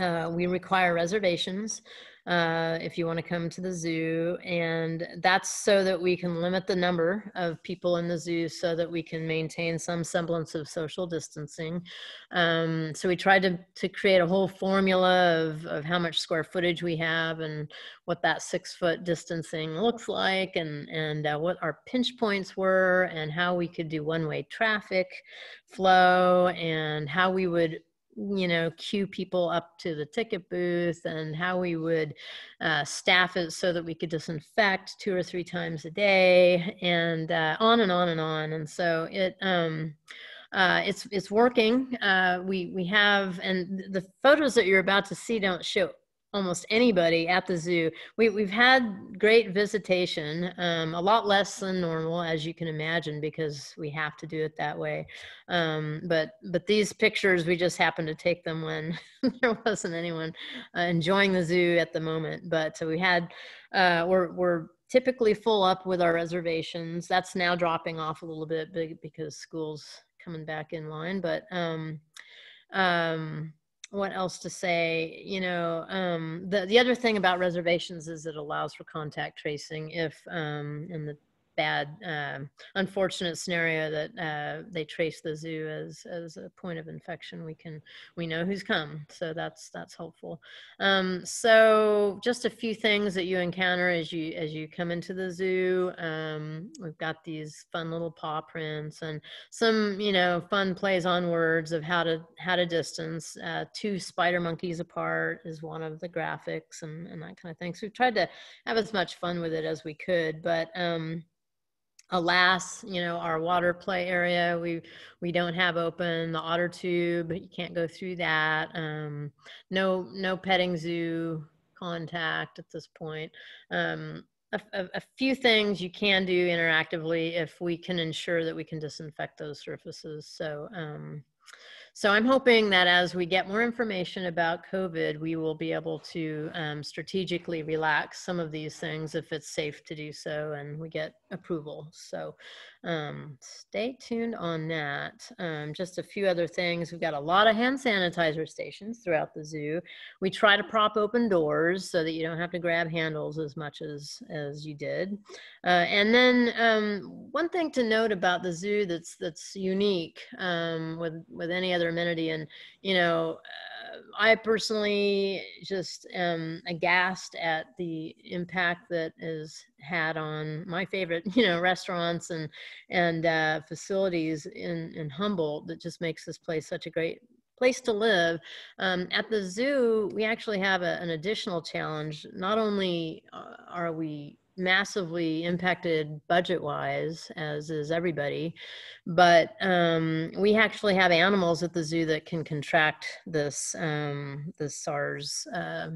uh, we require reservations uh, if you want to come to the zoo. And that's so that we can limit the number of people in the zoo so that we can maintain some semblance of social distancing. Um, so we tried to, to create a whole formula of, of how much square footage we have and what that six foot distancing looks like and, and uh, what our pinch points were and how we could do one way traffic flow and how we would you know, queue people up to the ticket booth and how we would uh, staff it so that we could disinfect two or three times a day and uh, on and on and on. And so it, um, uh, it's it's working. Uh, we we have, and the photos that you're about to see don't show almost anybody at the zoo. We, we've had great visitation, um, a lot less than normal, as you can imagine, because we have to do it that way. Um, but but these pictures, we just happened to take them when there wasn't anyone uh, enjoying the zoo at the moment. But so we had, uh, we're we're typically full up with our reservations. That's now dropping off a little bit because school's coming back in line, but. Um, um, what else to say? You know, um, the the other thing about reservations is it allows for contact tracing if um, in the bad, um, unfortunate scenario that uh, they trace the zoo as as a point of infection, we can we know who's come. So that's that's helpful. Um, so just a few things that you encounter as you as you come into the zoo. Um, we've got these fun little paw prints and some you know fun plays on words of how to how to distance. Uh, two spider monkeys apart is one of the graphics and, and that kind of thing. So we've tried to have as much fun with it as we could, but um, alas you know our water play area we we don't have open the otter tube you can't go through that um, no no petting zoo contact at this point. Um, a, a, a, few things you can do interactively if we can ensure that we can disinfect those surfaces. So um, so I'm hoping that as we get more information about COVID, we will be able to um, strategically relax some of these things if it's safe to do so and we get approval. So um, stay tuned on that. Um, just a few other things. We've got a lot of hand sanitizer stations throughout the zoo. We try to prop open doors so that you don't have to grab handles as much as, as you did. Uh, and then um, one thing to note about the zoo that's, that's unique um, with, with any other amenity and, you know, I personally just am aghast at the impact that is had on my favorite, you know, restaurants and and uh, facilities in in Humboldt that just makes this place such a great place to live. Um, at the zoo, we actually have a, an additional challenge. Not only uh, are we massively impacted budget wise, as is everybody. But um, we actually have animals at the zoo that can contract this um, this SARS uh,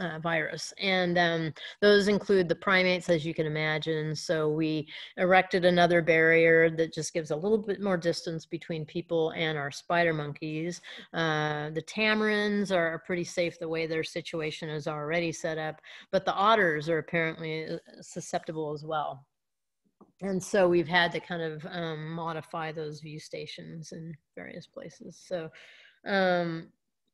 uh, virus. And um, those include the primates, as you can imagine. So we erected another barrier that just gives a little bit more distance between people and our spider monkeys. Uh, the tamarins are, pretty safe the way their situation is already set up, but the otters are apparently uh, susceptible as well. And so we've had to kind of um, modify those view stations in various places. So um,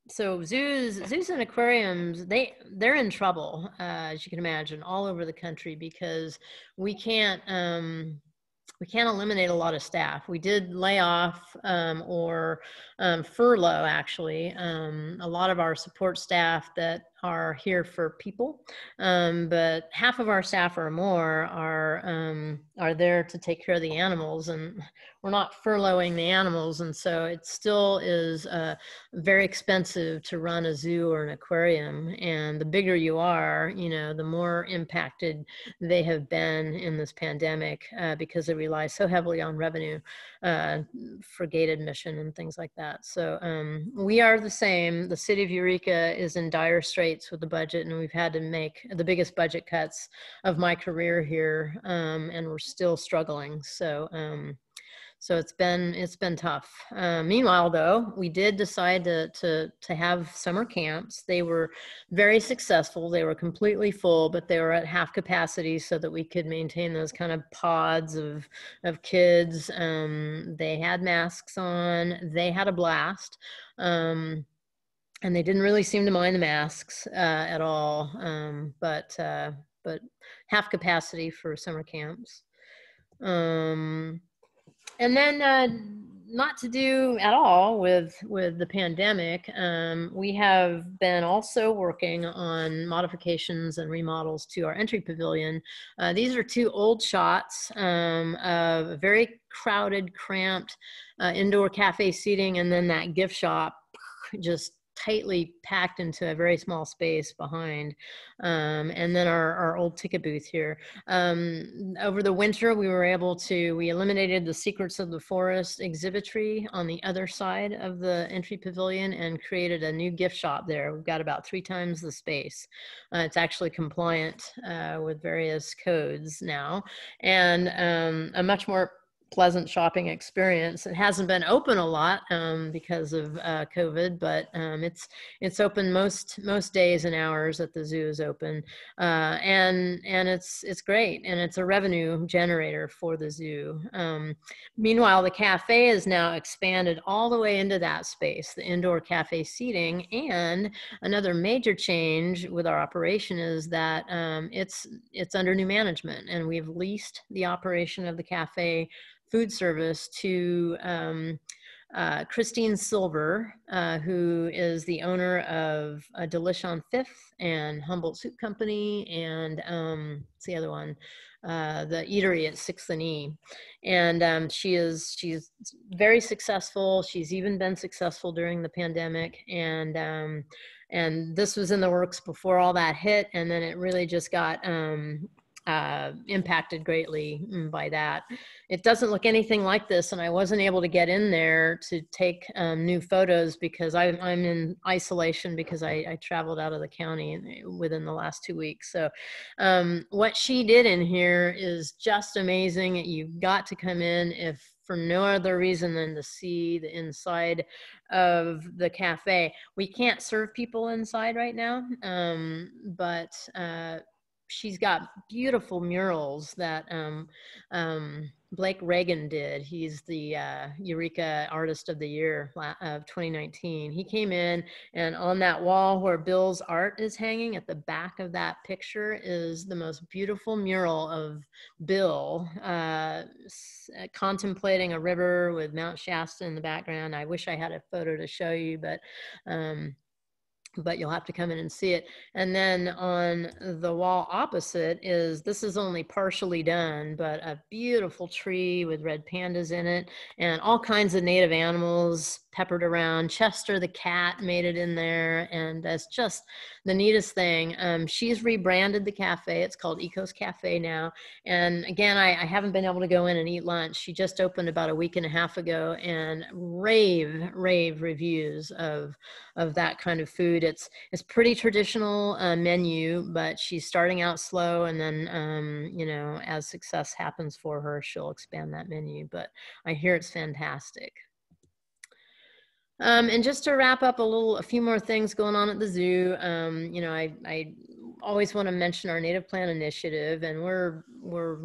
so zoos zoos and aquariums they they're in trouble uh, as you can imagine all over the country because we can't um, we can't eliminate a lot of staff. We did lay off um, or um, furlough actually um, a lot of our support staff that are here for people, um, but half of our staff or more are um, are there to take care of the animals, and we're not furloughing the animals, and so it still is uh, very expensive to run a zoo or an aquarium. And the bigger you are, you know, the more impacted they have been in this pandemic uh, because they rely so heavily on revenue uh, for gate admission and things like that. So um, we are the same. The city of Eureka is in dire straits with the budget, and we've had to make the biggest budget cuts of my career here, um, and we're still struggling. So um, so it's been it's been tough. Uh, meanwhile, though, we did decide to to to have summer camps. They were very successful. They were completely full, but they were at half capacity so that we could maintain those kind of pods of of kids. Um, they had masks on. They had a blast. Um, and they didn't really seem to mind the masks uh, at all, um, but uh, but half capacity for summer camps. Um, and then uh, not to do at all with with the pandemic um, we have been also working on modifications and remodels to our entry pavilion uh, these are two old shots um, of very crowded cramped uh, indoor cafe seating and then that gift shop just tightly packed into a very small space behind. Um, and then our, our old ticket booth here. Um, over the winter, we were able to, we eliminated the Secrets of the Forest exhibitry on the other side of the entry pavilion and created a new gift shop there. We've got about three times the space. Uh, it's actually compliant uh, with various codes now and um, a much more pleasant shopping experience. It hasn't been open a lot um, because of uh, COVID, but um, it's it's open most most days and hours that the zoo is open, uh, and and it's it's great, and it's a revenue generator for the zoo. Um, meanwhile, the cafe is now expanded all the way into that space, the indoor cafe seating, and another major change with our operation is that um, it's it's under new management, and we've leased the operation of the cafe food service to um, uh, Christine Silver, uh, who is the owner of uh, Delish on Fifth and Humboldt Soup Company, and um, what's the other one? Uh, the eatery at Sixth and E, and um, she is she's very successful. She's even been successful during the pandemic, and um, and this was in the works before all that hit, and then it really just got um, uh, impacted greatly mm, by that. It doesn't look anything like this, and I wasn't able to get in there to take um, new photos because I, am in isolation because I, I, traveled out of the county within the last two weeks. So, um, what she did in here is just amazing. You've got to come in if for no other reason than to see the inside of the cafe. We can't serve people inside right now, um, but uh, she's got beautiful murals that um, um, Blake Reagan did. He's the uh, Eureka Artist of the Year of 2019. He came in, and on that wall where Bill's art is hanging, at the back of that picture is the most beautiful mural of Bill uh, contemplating a river with Mount Shasta in the background. I wish I had a photo to show you, but um, but you'll have to come in and see it. And then on the wall opposite is this is only partially done, but a beautiful tree with red pandas in it and all kinds of native animals peppered around. Chester the cat made it in there, and that's just the neatest thing. Um, she's rebranded the cafe. It's called Ecos Cafe now. And again, I, I, haven't been able to go in and eat lunch. She just opened about a week and a half ago, and rave, rave reviews of of that kind of food. It's it's pretty traditional uh, menu, but she's starting out slow, and then um, you know, as success happens for her, she'll expand that menu. But I hear it's fantastic. Um, and just to wrap up a little, a few more things going on at the zoo. Um, you know, I, I always want to mention our native plant initiative, and we're we're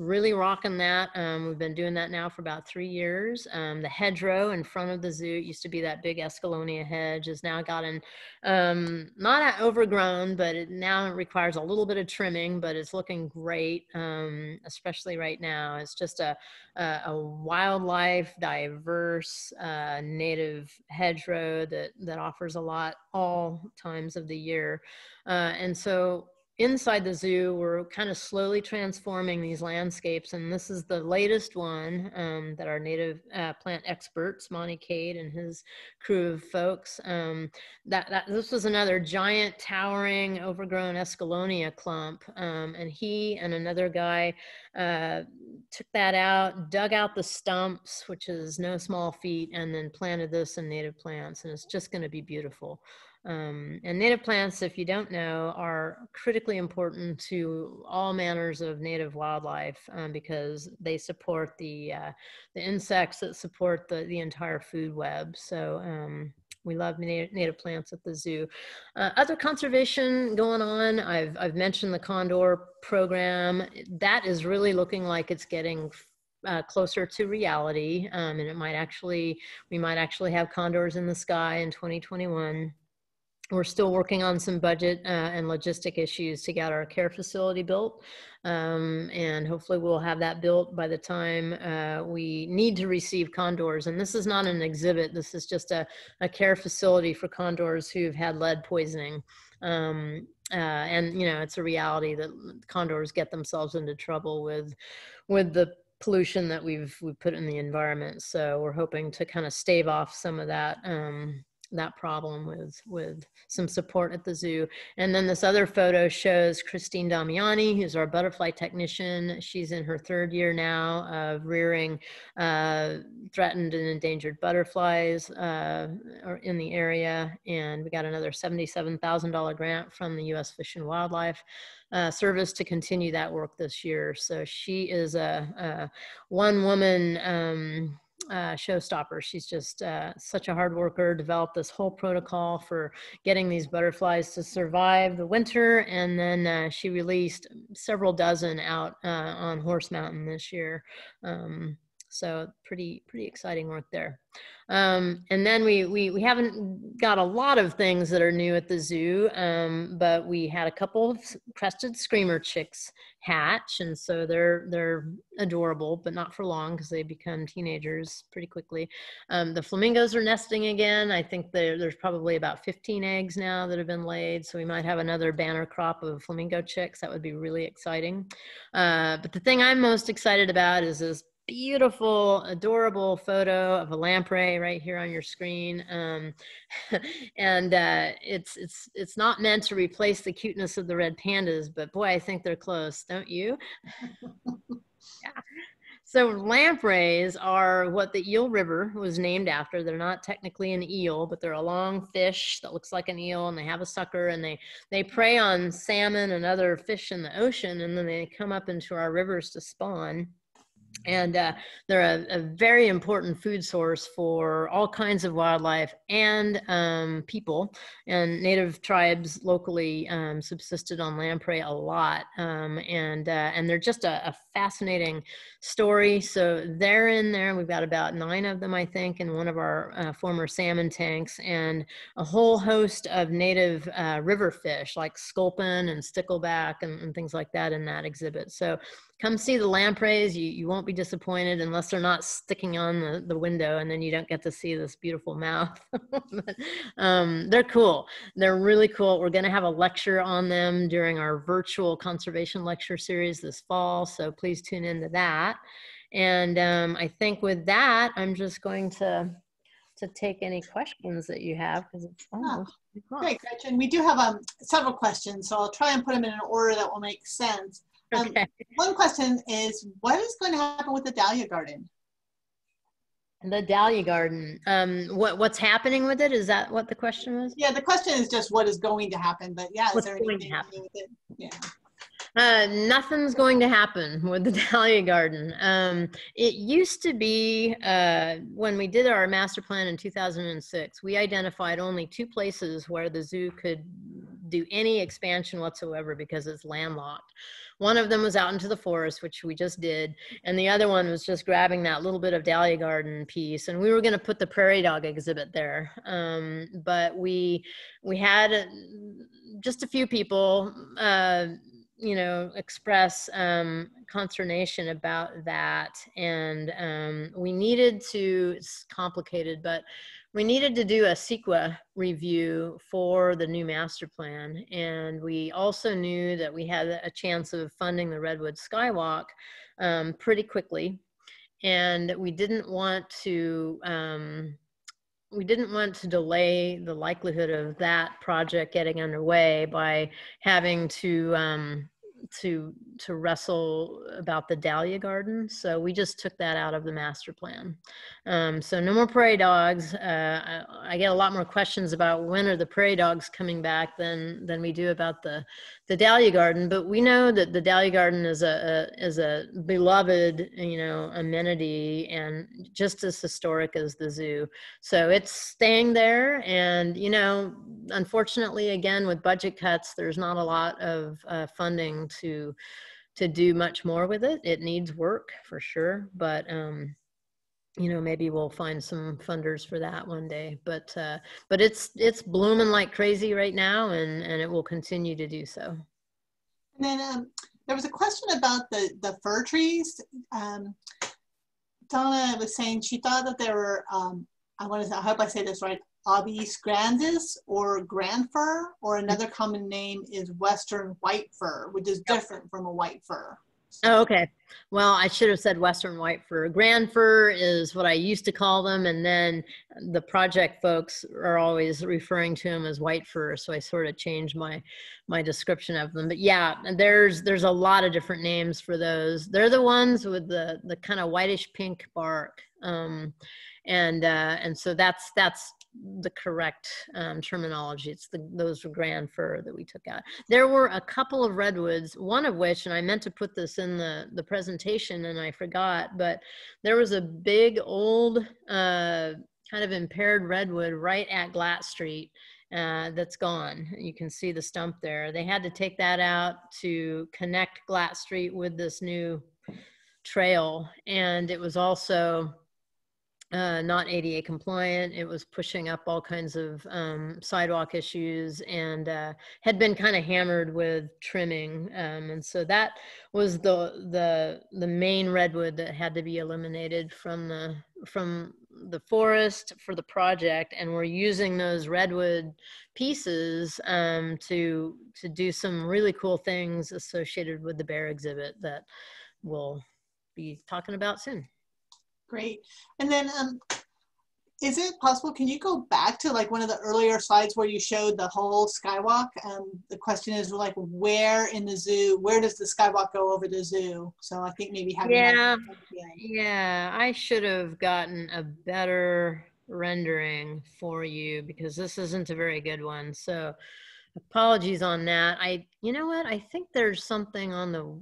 really rocking that. Um, we've been doing that now for about three years. Um, the hedgerow in front of the zoo used to be that big Escallonia hedge has now gotten um, not overgrown, but it now requires a little bit of trimming, but it's looking great, um, especially right now. It's just a, a, a wildlife, diverse, uh, native hedgerow that, that offers a lot all times of the year. Uh, and so inside the zoo, we're kind of slowly transforming these landscapes. And this is the latest one um, that our native uh, plant experts, Monty Cade and his crew of folks, um, that, that this was another giant, towering, overgrown Escallonia clump. Um, and he and another guy uh, took that out, dug out the stumps, which is no small feat, and then planted this in native plants. And it's just going to be beautiful. Um, and native plants, if you don't know, are critically important to all manners of native wildlife um, because they support the uh, the insects that support the the entire food web. So um, we love native, plants at the zoo. Uh, other conservation going on. I've I've mentioned the condor program. That is really looking like it's getting uh, closer to reality, um, and it might actually we might actually have condors in the sky in 2021 we're still working on some budget uh, and logistic issues to get our care facility built. Um, and hopefully we'll have that built by the time uh, we need to receive condors. And this is not an exhibit. This is just a, a care facility for condors who've had lead poisoning. Um, uh, and you know, it's a reality that condors get themselves into trouble with, with the pollution that we've, we've put in the environment. So we're hoping to kind of stave off some of that um, that problem with with some support at the zoo. And then this other photo shows Christine Damiani, who's our butterfly technician. She's in her third year now of rearing uh, threatened and endangered butterflies uh, in the area. And we got another $77,000 grant from the U.S. Fish and Wildlife uh, service to continue that work this year. So she is a, a one woman um, uh, showstopper. She's just uh, such a hard worker, developed this whole protocol for getting these butterflies to survive the winter. And then uh, she released several dozen out uh, on Horse Mountain this year. Um, so pretty pretty exciting work there. Um, and then we, we we haven't got a lot of things that are new at the zoo, um, but we had a couple of crested screamer chicks hatch, and so they're they're adorable, but not for long because they become teenagers pretty quickly. Um, the flamingos are nesting again. I think there's probably about 15 eggs now that have been laid, so we might have another banner crop of flamingo chicks. That would be really exciting. Uh, but the thing I'm most excited about is this beautiful, adorable photo of a lamprey right here on your screen. Um, and uh, it's it's it's not meant to replace the cuteness of the red pandas, but boy, I think they're close, don't you? yeah. So lampreys are what the Eel River was named after. They're not technically an eel, but they're a long fish that looks like an eel, and they have a sucker, and they they prey on salmon and other fish in the ocean, and then they come up into our rivers to spawn and uh, they're a, a, very important food source for all kinds of wildlife and um, people. And native tribes locally um, subsisted on lamprey a lot, um, and uh, and they're just a, a, fascinating story. So they're in there. We've got about nine of them, I think, in one of our uh, former salmon tanks, and a whole host of native uh, river fish like sculpin and stickleback and, and things like that in that exhibit. So come see the lampreys. You, you won't be disappointed unless they're not sticking on the, the window and then you don't get to see this beautiful mouth. but, um, they're cool. They're really cool. We're going to have a lecture on them during our virtual conservation lecture series this fall. So please tune into that. And um, I think with that, I'm just going to to take any questions that you have because it's almost oh, great, Gretchen. We do have um, several questions, so I'll try and put them in an order that will make sense. Um, okay. one question is, what is going to happen with the Dahlia Garden? The Dahlia Garden. Um, what what's happening with it? Is that what the question was? Yeah, the question is just what is going to happen. But yeah, what's is there going to happen? with it? Yeah. Uh, nothing's going to happen with the Dahlia Garden. Um, it used to be uh, when we did our master plan in 2006, we identified only two places where the zoo could do any expansion whatsoever because it's landlocked. One of them was out into the forest, which we just did, and the other one was just grabbing that little bit of Dahlia Garden piece. And we were going to put the prairie dog exhibit there, um, but we we had uh, just a few people. Uh, you know, express um, consternation about that. And um, we needed to, it's complicated, but we needed to do a CEQA review for the new master plan. And we also knew that we had a chance of funding the Redwood Skywalk um, pretty quickly. And we didn't want to, um, we didn't want to delay the likelihood of that project getting underway by having to um, to to wrestle about the dahlia garden so we just took that out of the master plan. Um, so no more prairie dogs uh, I, I, get a lot more questions about when are the prairie dogs coming back than than we do about the the dahlia garden but we know that the dahlia garden is a, a is a beloved you know amenity and just as historic as the zoo. So it's staying there and you know unfortunately again with budget cuts there's not a lot of uh, funding to to do much more with it. It needs work for sure, but um, you know maybe we'll find some funders for that one day. But uh, but it's it's blooming like crazy right now, and and it will continue to do so. And then um, there was a question about the the fir trees. Um, Donna was saying she thought that there were um, I want to I hope I say this right Abies grandis or grand fir, or another common name is western white fir, which is different from a white fir. Oh, okay. Well, I should have said Western White Fir. Grand Fir is what I used to call them, and then the project folks are always referring to them as White Fir, so I sort of changed my my description of them. But yeah, there's there's a lot of different names for those. They're the ones with the the kind of whitish pink bark, um, and uh, and so that's that's the correct um, terminology. It's the, those grand fir that we took out. There were a couple of redwoods, one of which, and I meant to put this in the, the presentation and I forgot, but there was a big old uh, kind of impaired redwood right at Glatt Street uh, that's gone. You can see the stump there. They had to take that out to connect Glatt Street with this new trail. And it was also uh, not ADA compliant. It was pushing up all kinds of um, sidewalk issues and uh, had been kind of hammered with trimming. Um, and so that was the the the main redwood that had to be eliminated from the from the forest for the project. And we're using those redwood pieces um, to to do some really cool things associated with the bear exhibit that we'll be talking about soon. Great. And then um, is it possible, can you go back to like one of the earlier slides where you showed the whole skywalk? Um, the question is like, where in the zoo, where does the skywalk go over the zoo? So I think maybe having yeah, yeah, I should have gotten a better rendering for you because this isn't a very good one. So apologies on that. I, you know what? I think there's something on the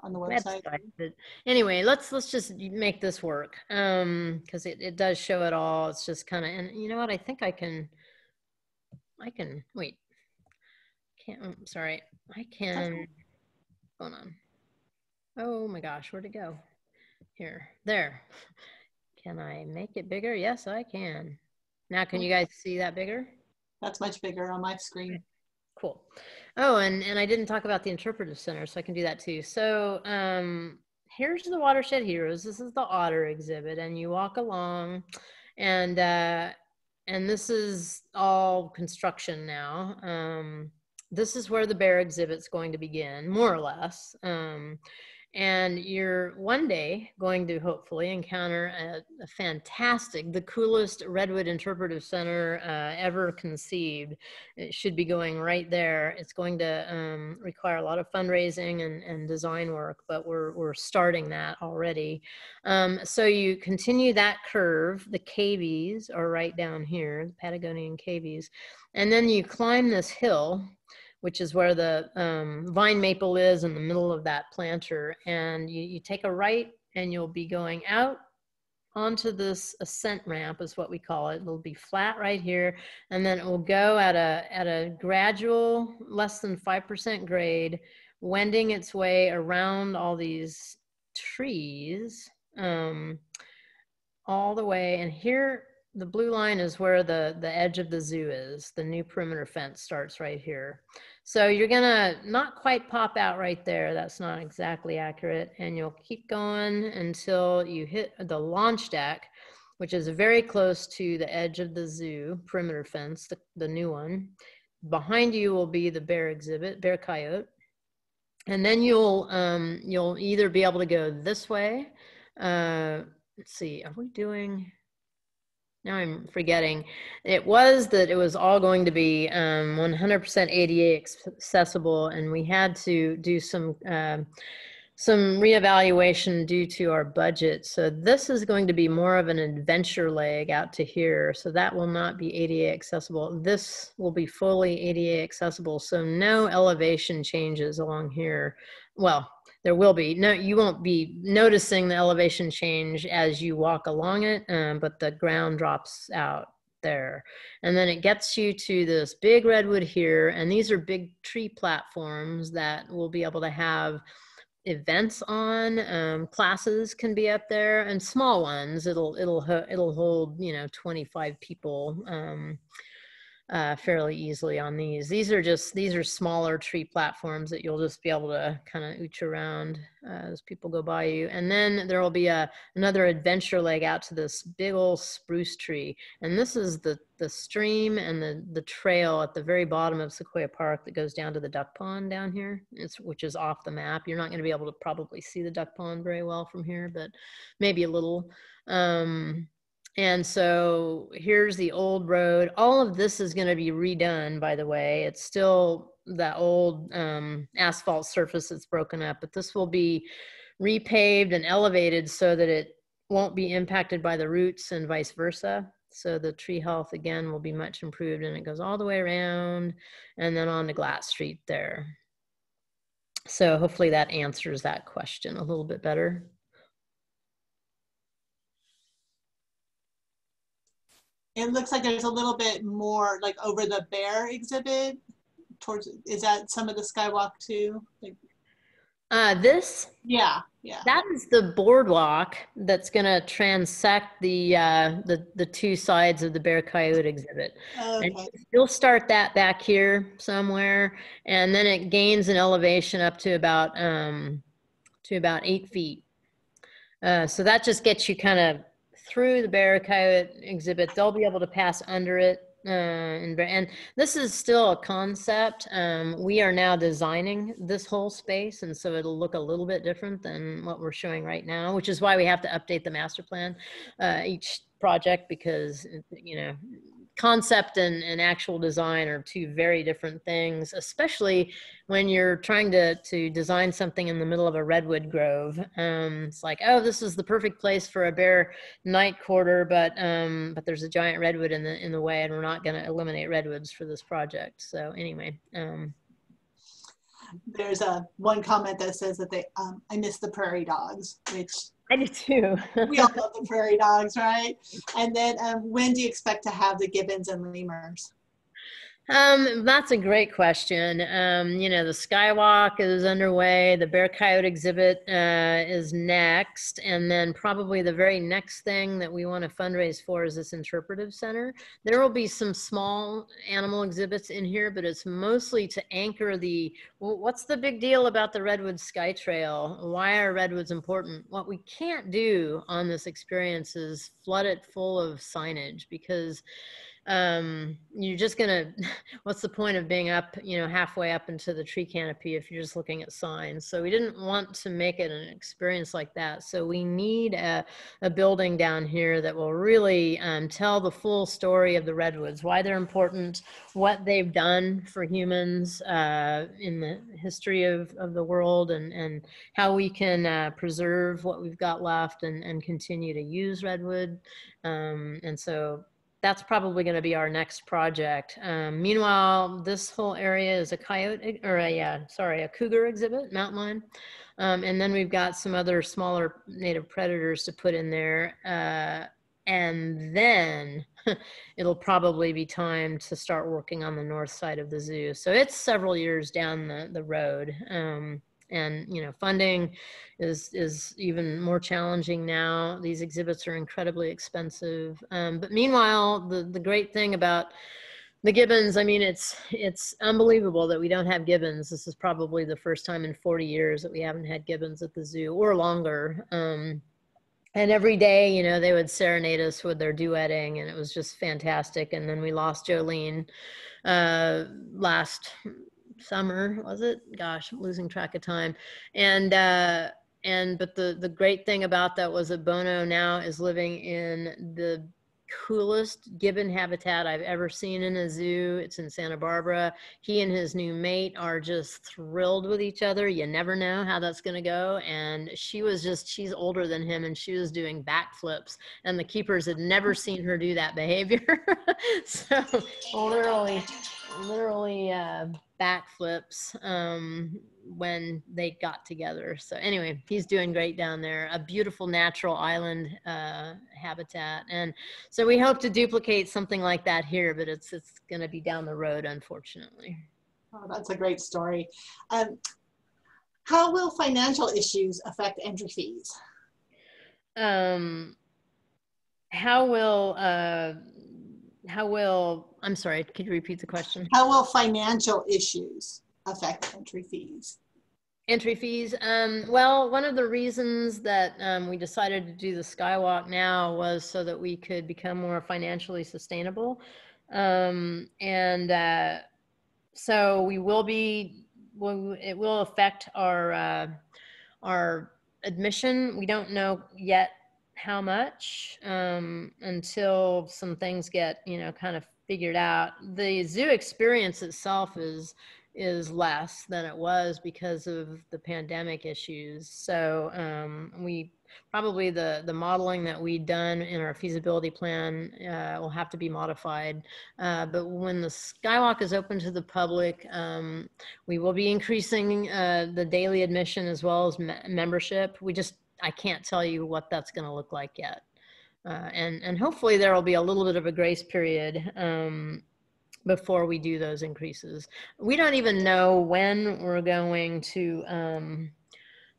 on the, website. But anyway, let's let's just make this work um because it, it does show it all. It's just kind of and you know what? I think I can I can wait. Can't oh, sorry. I can hold on. Oh my gosh, where'd it go? Here, there. Can I make it bigger? Yes, I can. Now, can you guys see that bigger? That's much bigger on my screen. Cool. Oh, and, and I didn't talk about the interpretive center, so I can do that too. So um, here's the Watershed Heroes. This is the otter exhibit, and you walk along, and uh, and this is all construction now. Um, this is where the bear exhibit's going to begin, more or less. Um, and you're one day going to hopefully encounter a, a fantastic, the coolest Redwood Interpretive Center uh, ever conceived. It should be going right there. It's going to um, require a lot of fundraising and, and design work, but we're, we're starting that already. Um, so you continue that curve. The cavies are right down here, the Patagonian cavies. And then you climb this hill which is where the um, vine maple is in the middle of that planter. And you, you take a right and you'll be going out onto this ascent ramp is what we call it. It'll be flat right here. And then it will go at a, at a gradual, less than 5% grade, wending its way around all these trees um, all the way. And here the blue line is where the, the edge of the zoo is. The new perimeter fence starts right here. So you're gonna not quite pop out right there. That's not exactly accurate. And you'll keep going until you hit the launch deck, which is very close to the edge of the zoo perimeter fence, the, the new one. Behind you will be the bear exhibit, bear coyote. And then you'll, um, you'll either be able to go this way. Uh, let's see, are we doing, now I'm forgetting. It was that it was all going to be um, 100% ADA accessible, and we had to do some uh, some reevaluation due to our budget. So this is going to be more of an adventure leg out to here. So that will not be ADA accessible. This will be fully ADA accessible. So no elevation changes along here. Well, there will be. No you won't be noticing the elevation change as you walk along it um, but the ground drops out there. And then it gets you to this big redwood here and these are big tree platforms that will be able to have events on. Um, classes can be up there and small ones. It'll it'll it'll hold you know 25 people um, uh, fairly easily on these. These are just, these are smaller tree platforms that you'll just be able to kind of ooch around uh, as people go by you. And then there will be a, another adventure leg out to this big old spruce tree. And this is the, the stream and the, the trail at the very bottom of Sequoia Park that goes down to the duck pond down here, it's, which is off the map. You're not going to be able to probably see the duck pond very well from here, but maybe a little. Um, and so here's the old road. All of this is going to be redone, by the way. It's still that old um, asphalt surface that's broken up, but this will be repaved and elevated so that it won't be impacted by the roots and vice versa. So the tree health again will be much improved and it goes all the way around and then on to Glatt Street there. So hopefully that answers that question a little bit better. It looks like there's a little bit more like over the bear exhibit towards, is that some of the skywalk too? Like, Uh, this, yeah, yeah. that is the boardwalk that's going to transect the, uh, the, the two sides of the bear coyote exhibit. And Okay, you'll start that back here somewhere, and then it gains an elevation up to about um, to about eight feet. Uh, so that just gets you kind of through the coyote exhibit. They'll be able to pass under it. Uh, and, and this is still a concept. Um, we are now designing this whole space, and so it'll look a little bit different than what we're showing right now, which is why we have to update the master plan uh, each project because you know concept and, and actual design are two very different things, especially when you're trying to, to design something in the middle of a redwood grove. Um, it's like, oh, this is the perfect place for a bear night quarter, but um, but there's a giant redwood in the in the way, and we're not going to eliminate redwoods for this project. So anyway, um, there's a one comment that says that they, um, I miss the prairie dogs, which I do too. we all love the prairie dogs, right? And then um, when do you expect to have the gibbons and lemurs? Um, that's a great question. Um, you know, the Skywalk is underway. The Bear Coyote exhibit uh, is next, and then probably the very next thing that we want to fundraise for is this interpretive center. There will be some small animal exhibits in here, but it's mostly to anchor the. What's the big deal about the Redwood Sky Trail? Why are redwoods important? What we can't do on this experience is flood it full of signage because um, you're just gonna, what's the point of being up, you know, halfway up into the tree canopy if you're just looking at signs? So we didn't want to make it an experience like that. So we need a, a building down here that will really um, tell the full story of the redwoods, why they're important, what they've done for humans uh, in the history of, of the world, and, and how we can uh, preserve what we've got left and, and continue to use redwood. Um, and so that's probably going to be our next project. Um, meanwhile, this whole area is a coyote or a yeah, sorry, a cougar exhibit, mountain lion, um, and then we've got some other smaller native predators to put in there, uh, and then it'll probably be time to start working on the north side of the zoo. So it's several years down the the road. Um, and you know funding is is even more challenging now. These exhibits are incredibly expensive. Um, but meanwhile the the great thing about the gibbons i mean it's it's unbelievable that we don't have gibbons. This is probably the first time in 40 years that we haven't had gibbons at the zoo or longer. Um, and every day you know they would serenade us with their duetting and it was just fantastic. And then we lost jolene uh, last summer was it? Gosh I'm losing track of time. And uh and but the the great thing about that was that bono now is living in the coolest gibbon habitat i've ever seen in a zoo. It's in santa barbara. He and his new mate are just thrilled with each other. You never know how that's going to go. And she was just she's older than him and she was doing backflips and the keepers had never seen her do that behavior. So literally literally uh backflips um, when they got together. So anyway, he's doing great down there. A beautiful natural island uh, habitat, and so we hope to duplicate something like that here, but it's it's going to be down the road, unfortunately. Oh, that's a great story. Um, how will financial issues affect entry fees? Um, how will uh, how will, I'm sorry, could you repeat the question? How will financial issues affect entry fees? Entry fees. Um, well, one of the reasons that um, we decided to do the Skywalk now was so that we could become more financially sustainable. Um, and uh, so we will be, well, it will affect our, uh, our admission. We don't know yet how much um, until some things get, you know, kind of figured out. The zoo experience itself is is less than it was because of the pandemic issues. So um, we probably the the modeling that we done in our feasibility plan uh, will have to be modified. Uh, but when the Skywalk is open to the public, um, we will be increasing uh, the daily admission as well as me membership. We just I can't tell you what that's going to look like yet. Uh, and and hopefully there will be a little bit of a grace period um, before we do those increases. We don't even know when we're going to um,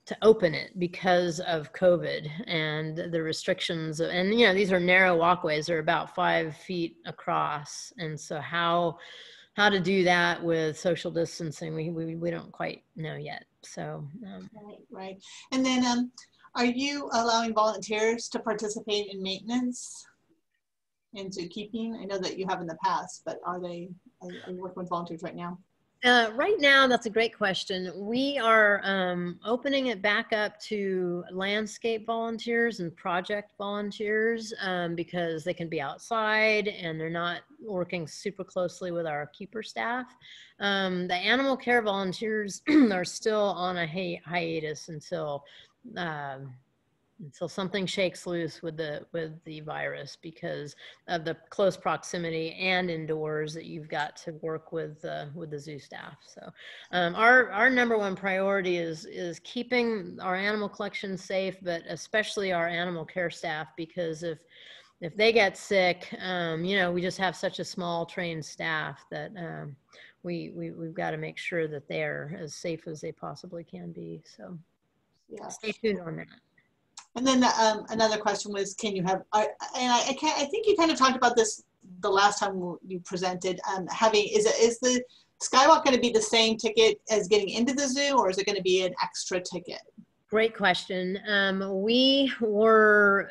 to open it because of COVID and the restrictions. And you know, these are narrow walkways; they're about five feet across, and so how how to do that with social distancing, we we, we don't quite know yet. So um, right, right. And then, um, are you allowing volunteers to participate in maintenance? and zookeeping? I know that you have in the past, but are they are, are you working with volunteers right now? Uh, right now, that's a great question. We are um, opening it back up to landscape volunteers and project volunteers um, because they can be outside and they're not working super closely with our keeper staff. Um, the animal care volunteers are still on a hi hiatus until um, until something shakes loose with the with the virus because of the close proximity and indoors that you've got to work with uh, with the zoo staff. So um, our our number one priority is is keeping our animal collection safe, but especially our animal care staff because if if they get sick, um, you know, we just have such a small trained staff that um, we, we we've got to make sure that they're as safe as they possibly can be. So yeah. stay tuned on that. And then um, another question was, can you have, I, and I, I, can't, I think you kind of talked about this the last time you presented, um, having, is it, is the Skywalk going to be the same ticket as getting into the zoo or is it going to be an extra ticket? Great question. Um, we were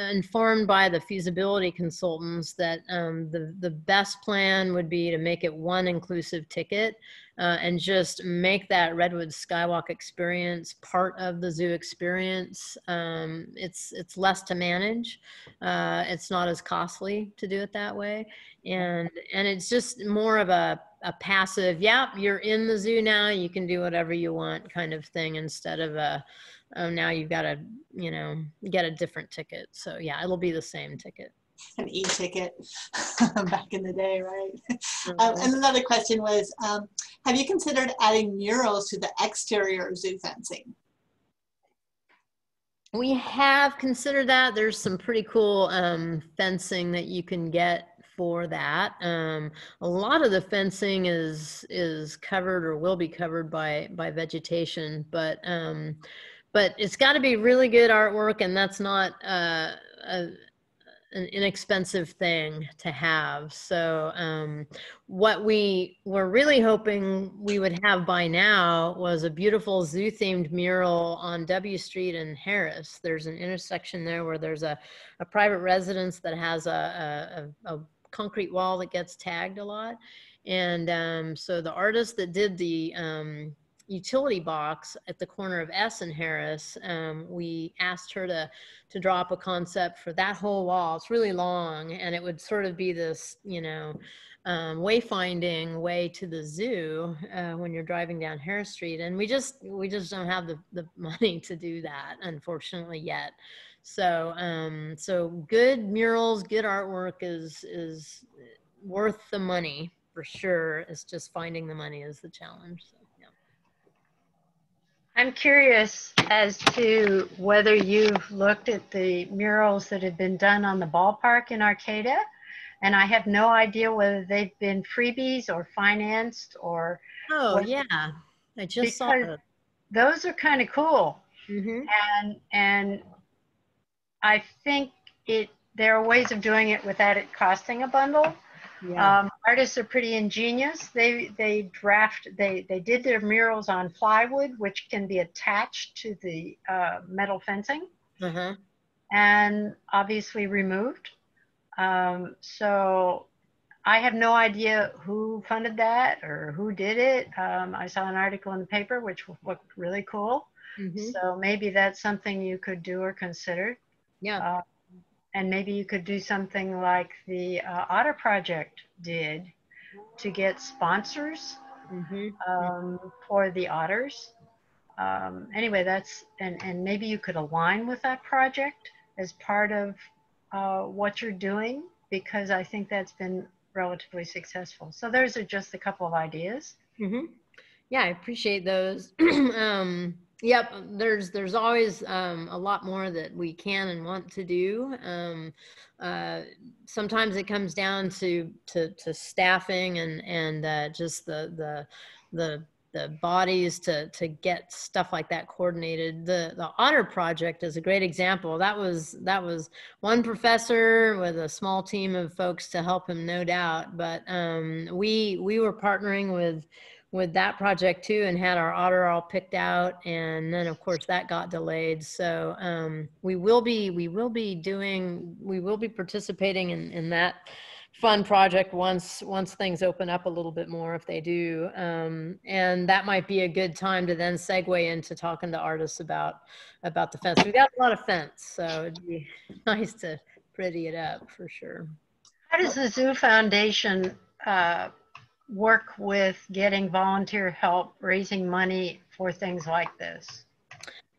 uh, informed by the feasibility consultants that um, the, the best plan would be to make it one inclusive ticket uh, and just make that Redwood Skywalk experience part of the zoo experience. Um, it's, it's less to manage. Uh, it's not as costly to do it that way. And, and it's just more of a a passive, yeah, you're in the zoo now, you can do whatever you want kind of thing instead of a, oh, now you've got to, you know, get a different ticket. So yeah, it'll be the same ticket. An e-ticket back in the day, right? Mm-hmm. Um, and another question was, um, have you considered adding murals to the exterior of zoo fencing? We have considered that. There's some pretty cool um, fencing that you can get for that. Um, a lot of the fencing is is covered or will be covered by by vegetation, but um, but it's got to be really good artwork, and that's not uh, a, an inexpensive thing to have. So um, what we were really hoping we would have by now was a beautiful zoo themed mural on W Street and Harris. There's an intersection there where there's a, a private residence that has a, a, a concrete wall that gets tagged a lot. And um, so the artist that did the um, utility box at the corner of S and Harris, um, we asked her to to draw up a concept for that whole wall. It's really long, and it would sort of be this, you know, um, wayfinding way to the zoo uh, when you're driving down Harris Street. And we just we just don't have the the money to do that, unfortunately, yet. So, um, so good murals, good artwork is is worth the money for sure. It's just finding the money is the challenge. So. I'm curious as to whether you've looked at the murals that have been done on the ballpark in Arcata, and I have no idea whether they've been freebies or financed or. Oh what, yeah, I just saw those. Those are kind of cool. Mm -hmm. And and I think it there are ways of doing it without it costing a bundle. Yeah. Um, artists are pretty ingenious. They they draft they they did their murals on plywood, which can be attached to the uh, metal fencing uh-huh. and obviously removed. Um, so I have no idea who funded that or who did it. Um, I saw an article in the paper which looked really cool. Mhm. So maybe that's something you could do or consider. Yeah. Uh, and maybe you could do something like the uh, Otter Project did to get sponsors Mhm. um, for the otters. Um, anyway, that's and and maybe you could align with that project as part of uh, what you're doing because I think that's been relatively successful. So those are just a couple of ideas. hmm Yeah, I appreciate those. um, yep, there's there's always um, a lot more that we can and want to do. Um, uh, sometimes it comes down to to, to staffing and and uh, just the the the the bodies to to get stuff like that coordinated. The the Otter project is a great example. That was that was one professor with a small team of folks to help him, no doubt. But um, we we were partnering with with that project too and had our otter all picked out and then of course that got delayed. So um, we will be we will be doing we will be participating in in that fun project once once things open up a little bit more if they do. Um, and that might be a good time to then segue into talking to artists about about the fence. We've got a lot of fence so it'd be nice to pretty it up for sure. How does the Zoo Foundation uh, work with getting volunteer help raising money for things like this?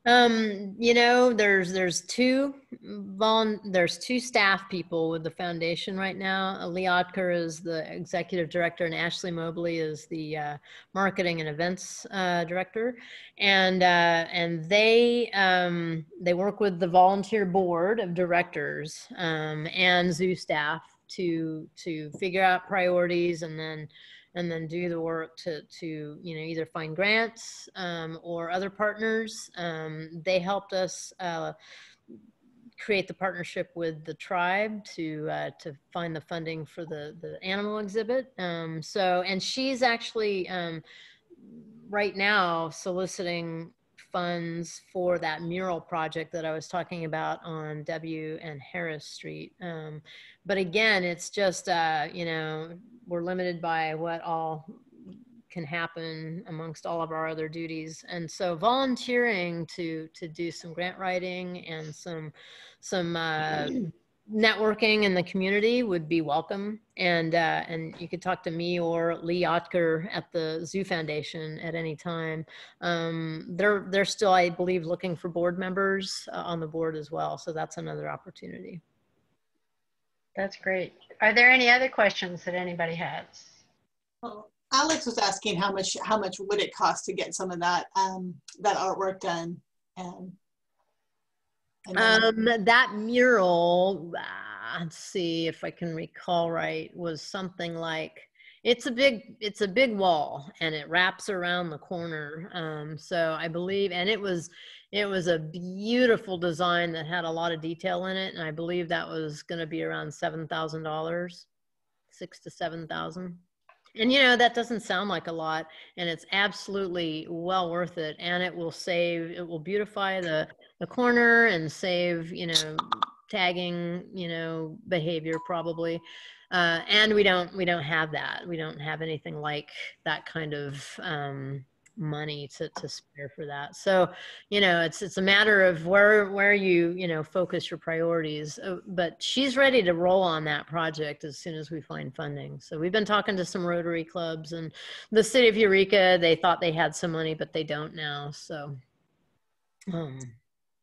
Um, you know, there's there's two volun there's two staff people with the foundation right now. Lee Otker is the executive director, and Ashley Mobley is the uh, marketing and events uh, director. And uh, and they um, they work with the volunteer board of directors um, and zoo staff to to figure out priorities and then and then do the work to to you know either find grants um, or other partners. Um, they helped us uh, create the partnership with the tribe to uh, to find the funding for the the animal exhibit. Um, so and she's actually um, right now soliciting funds for that mural project that I was talking about on W and Harris Street. Um, but again, it's just, uh, you know, we're limited by what all can happen amongst all of our other duties. And so volunteering to, to do some grant writing and some, some, uh, networking in the community would be welcome. And, uh, and you could talk to me or Lee Otker at the Zoo Foundation at any time. Um, they're, they're still, I believe, looking for board members uh, on the board as well. So that's another opportunity. That's great. Are there any other questions that anybody has? Well, Alex was asking how much how much would it cost to get some of that um, that artwork done, and, and then- Um, that mural, uh, let's see if I can recall right, was something like it's a big it's a big wall and it wraps around the corner. Um, so I believe, and it was it was a beautiful design that had a lot of detail in it, and I believe that was going to be around seven thousand dollars, six to seven thousand. And you know that doesn't sound like a lot, and it's absolutely well worth it. And it will save, it will beautify the the corner and save, you know, tagging, you know, behavior probably. Uh, and we don't we don't have that. We don't have anything like that kind of um, money to, to spare for that. So, you know, it's it's a matter of where where you you know focus your priorities. Uh, but she's ready to roll on that project as soon as we find funding. So we've been talking to some Rotary clubs and the city of Eureka. They thought they had some money, but they don't now. So. Um,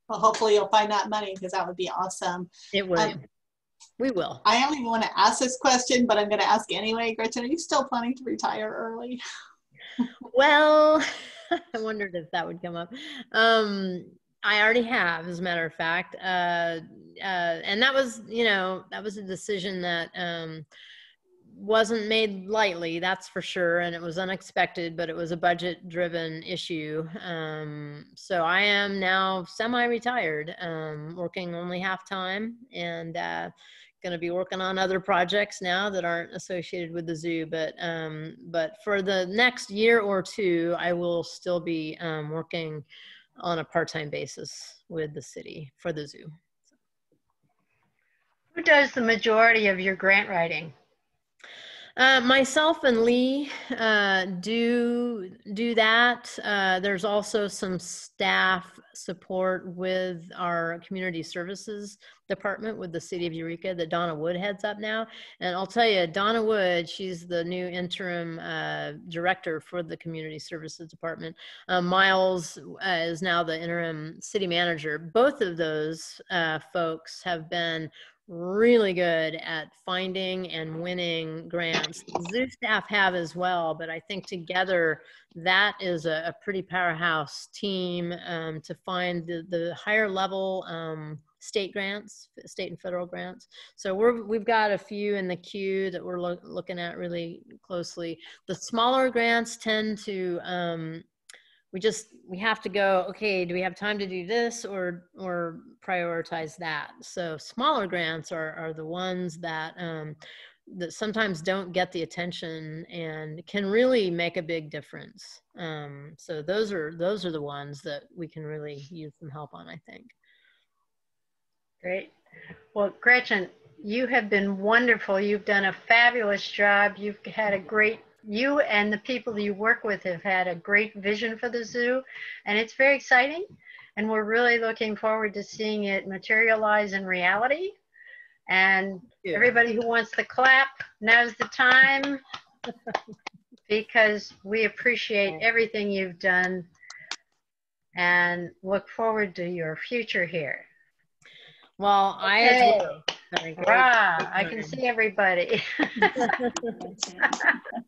well, hopefully you'll find that money because that would be awesome. it would. Um, we will. I don't even want to ask this question, but I'm going to ask anyway. Gretchen, are you still planning to retire early? Well, I wondered if that would come up. Um, I already have, as a matter of fact, uh, uh, and that was, you know, that was a decision that um, wasn't made lightly, that's for sure, and it was unexpected, but it was a budget-driven issue. Um, so I am now semi-retired, um, working only half time, and uh, going to be working on other projects now that aren't associated with the zoo. But um, but for the next year or two, I will still be um, working on a part-time basis with the city for the zoo. Who does the majority of your grant writing? Uh, myself and Lee uh, do do that. Uh, there's also some staff support with our community services department with the city of Eureka that Donna Wood heads up now. And I'll tell you, Donna Wood, she's the new interim uh, director for the community services department. Uh, Miles is now the interim city manager. Both of those folks have been really good at finding and winning grants. Zoo staff have as well, but I think together that is a, a pretty powerhouse team um, to find the, the higher level um, state grants, state and federal grants. So we're, we've got a few in the queue that we're lo looking at really closely. The smaller grants tend to um, we just we have to go okay do we have time to do this or or prioritize that? So smaller grants are are the ones that um that sometimes don't get the attention and can really make a big difference. Um so those are those are the ones that we can really use some help on i think. Great. Well gretchen you have been wonderful. You've done a fabulous job. You've had a great you and the people that you work with have had a great vision for the zoo, and it's very exciting. And we're really looking forward to seeing it materialize in reality. And yeah. everybody who wants to clap, now's the time because we appreciate everything you've done and look forward to your future here. Well, okay. I as well. Rah, I can see everybody.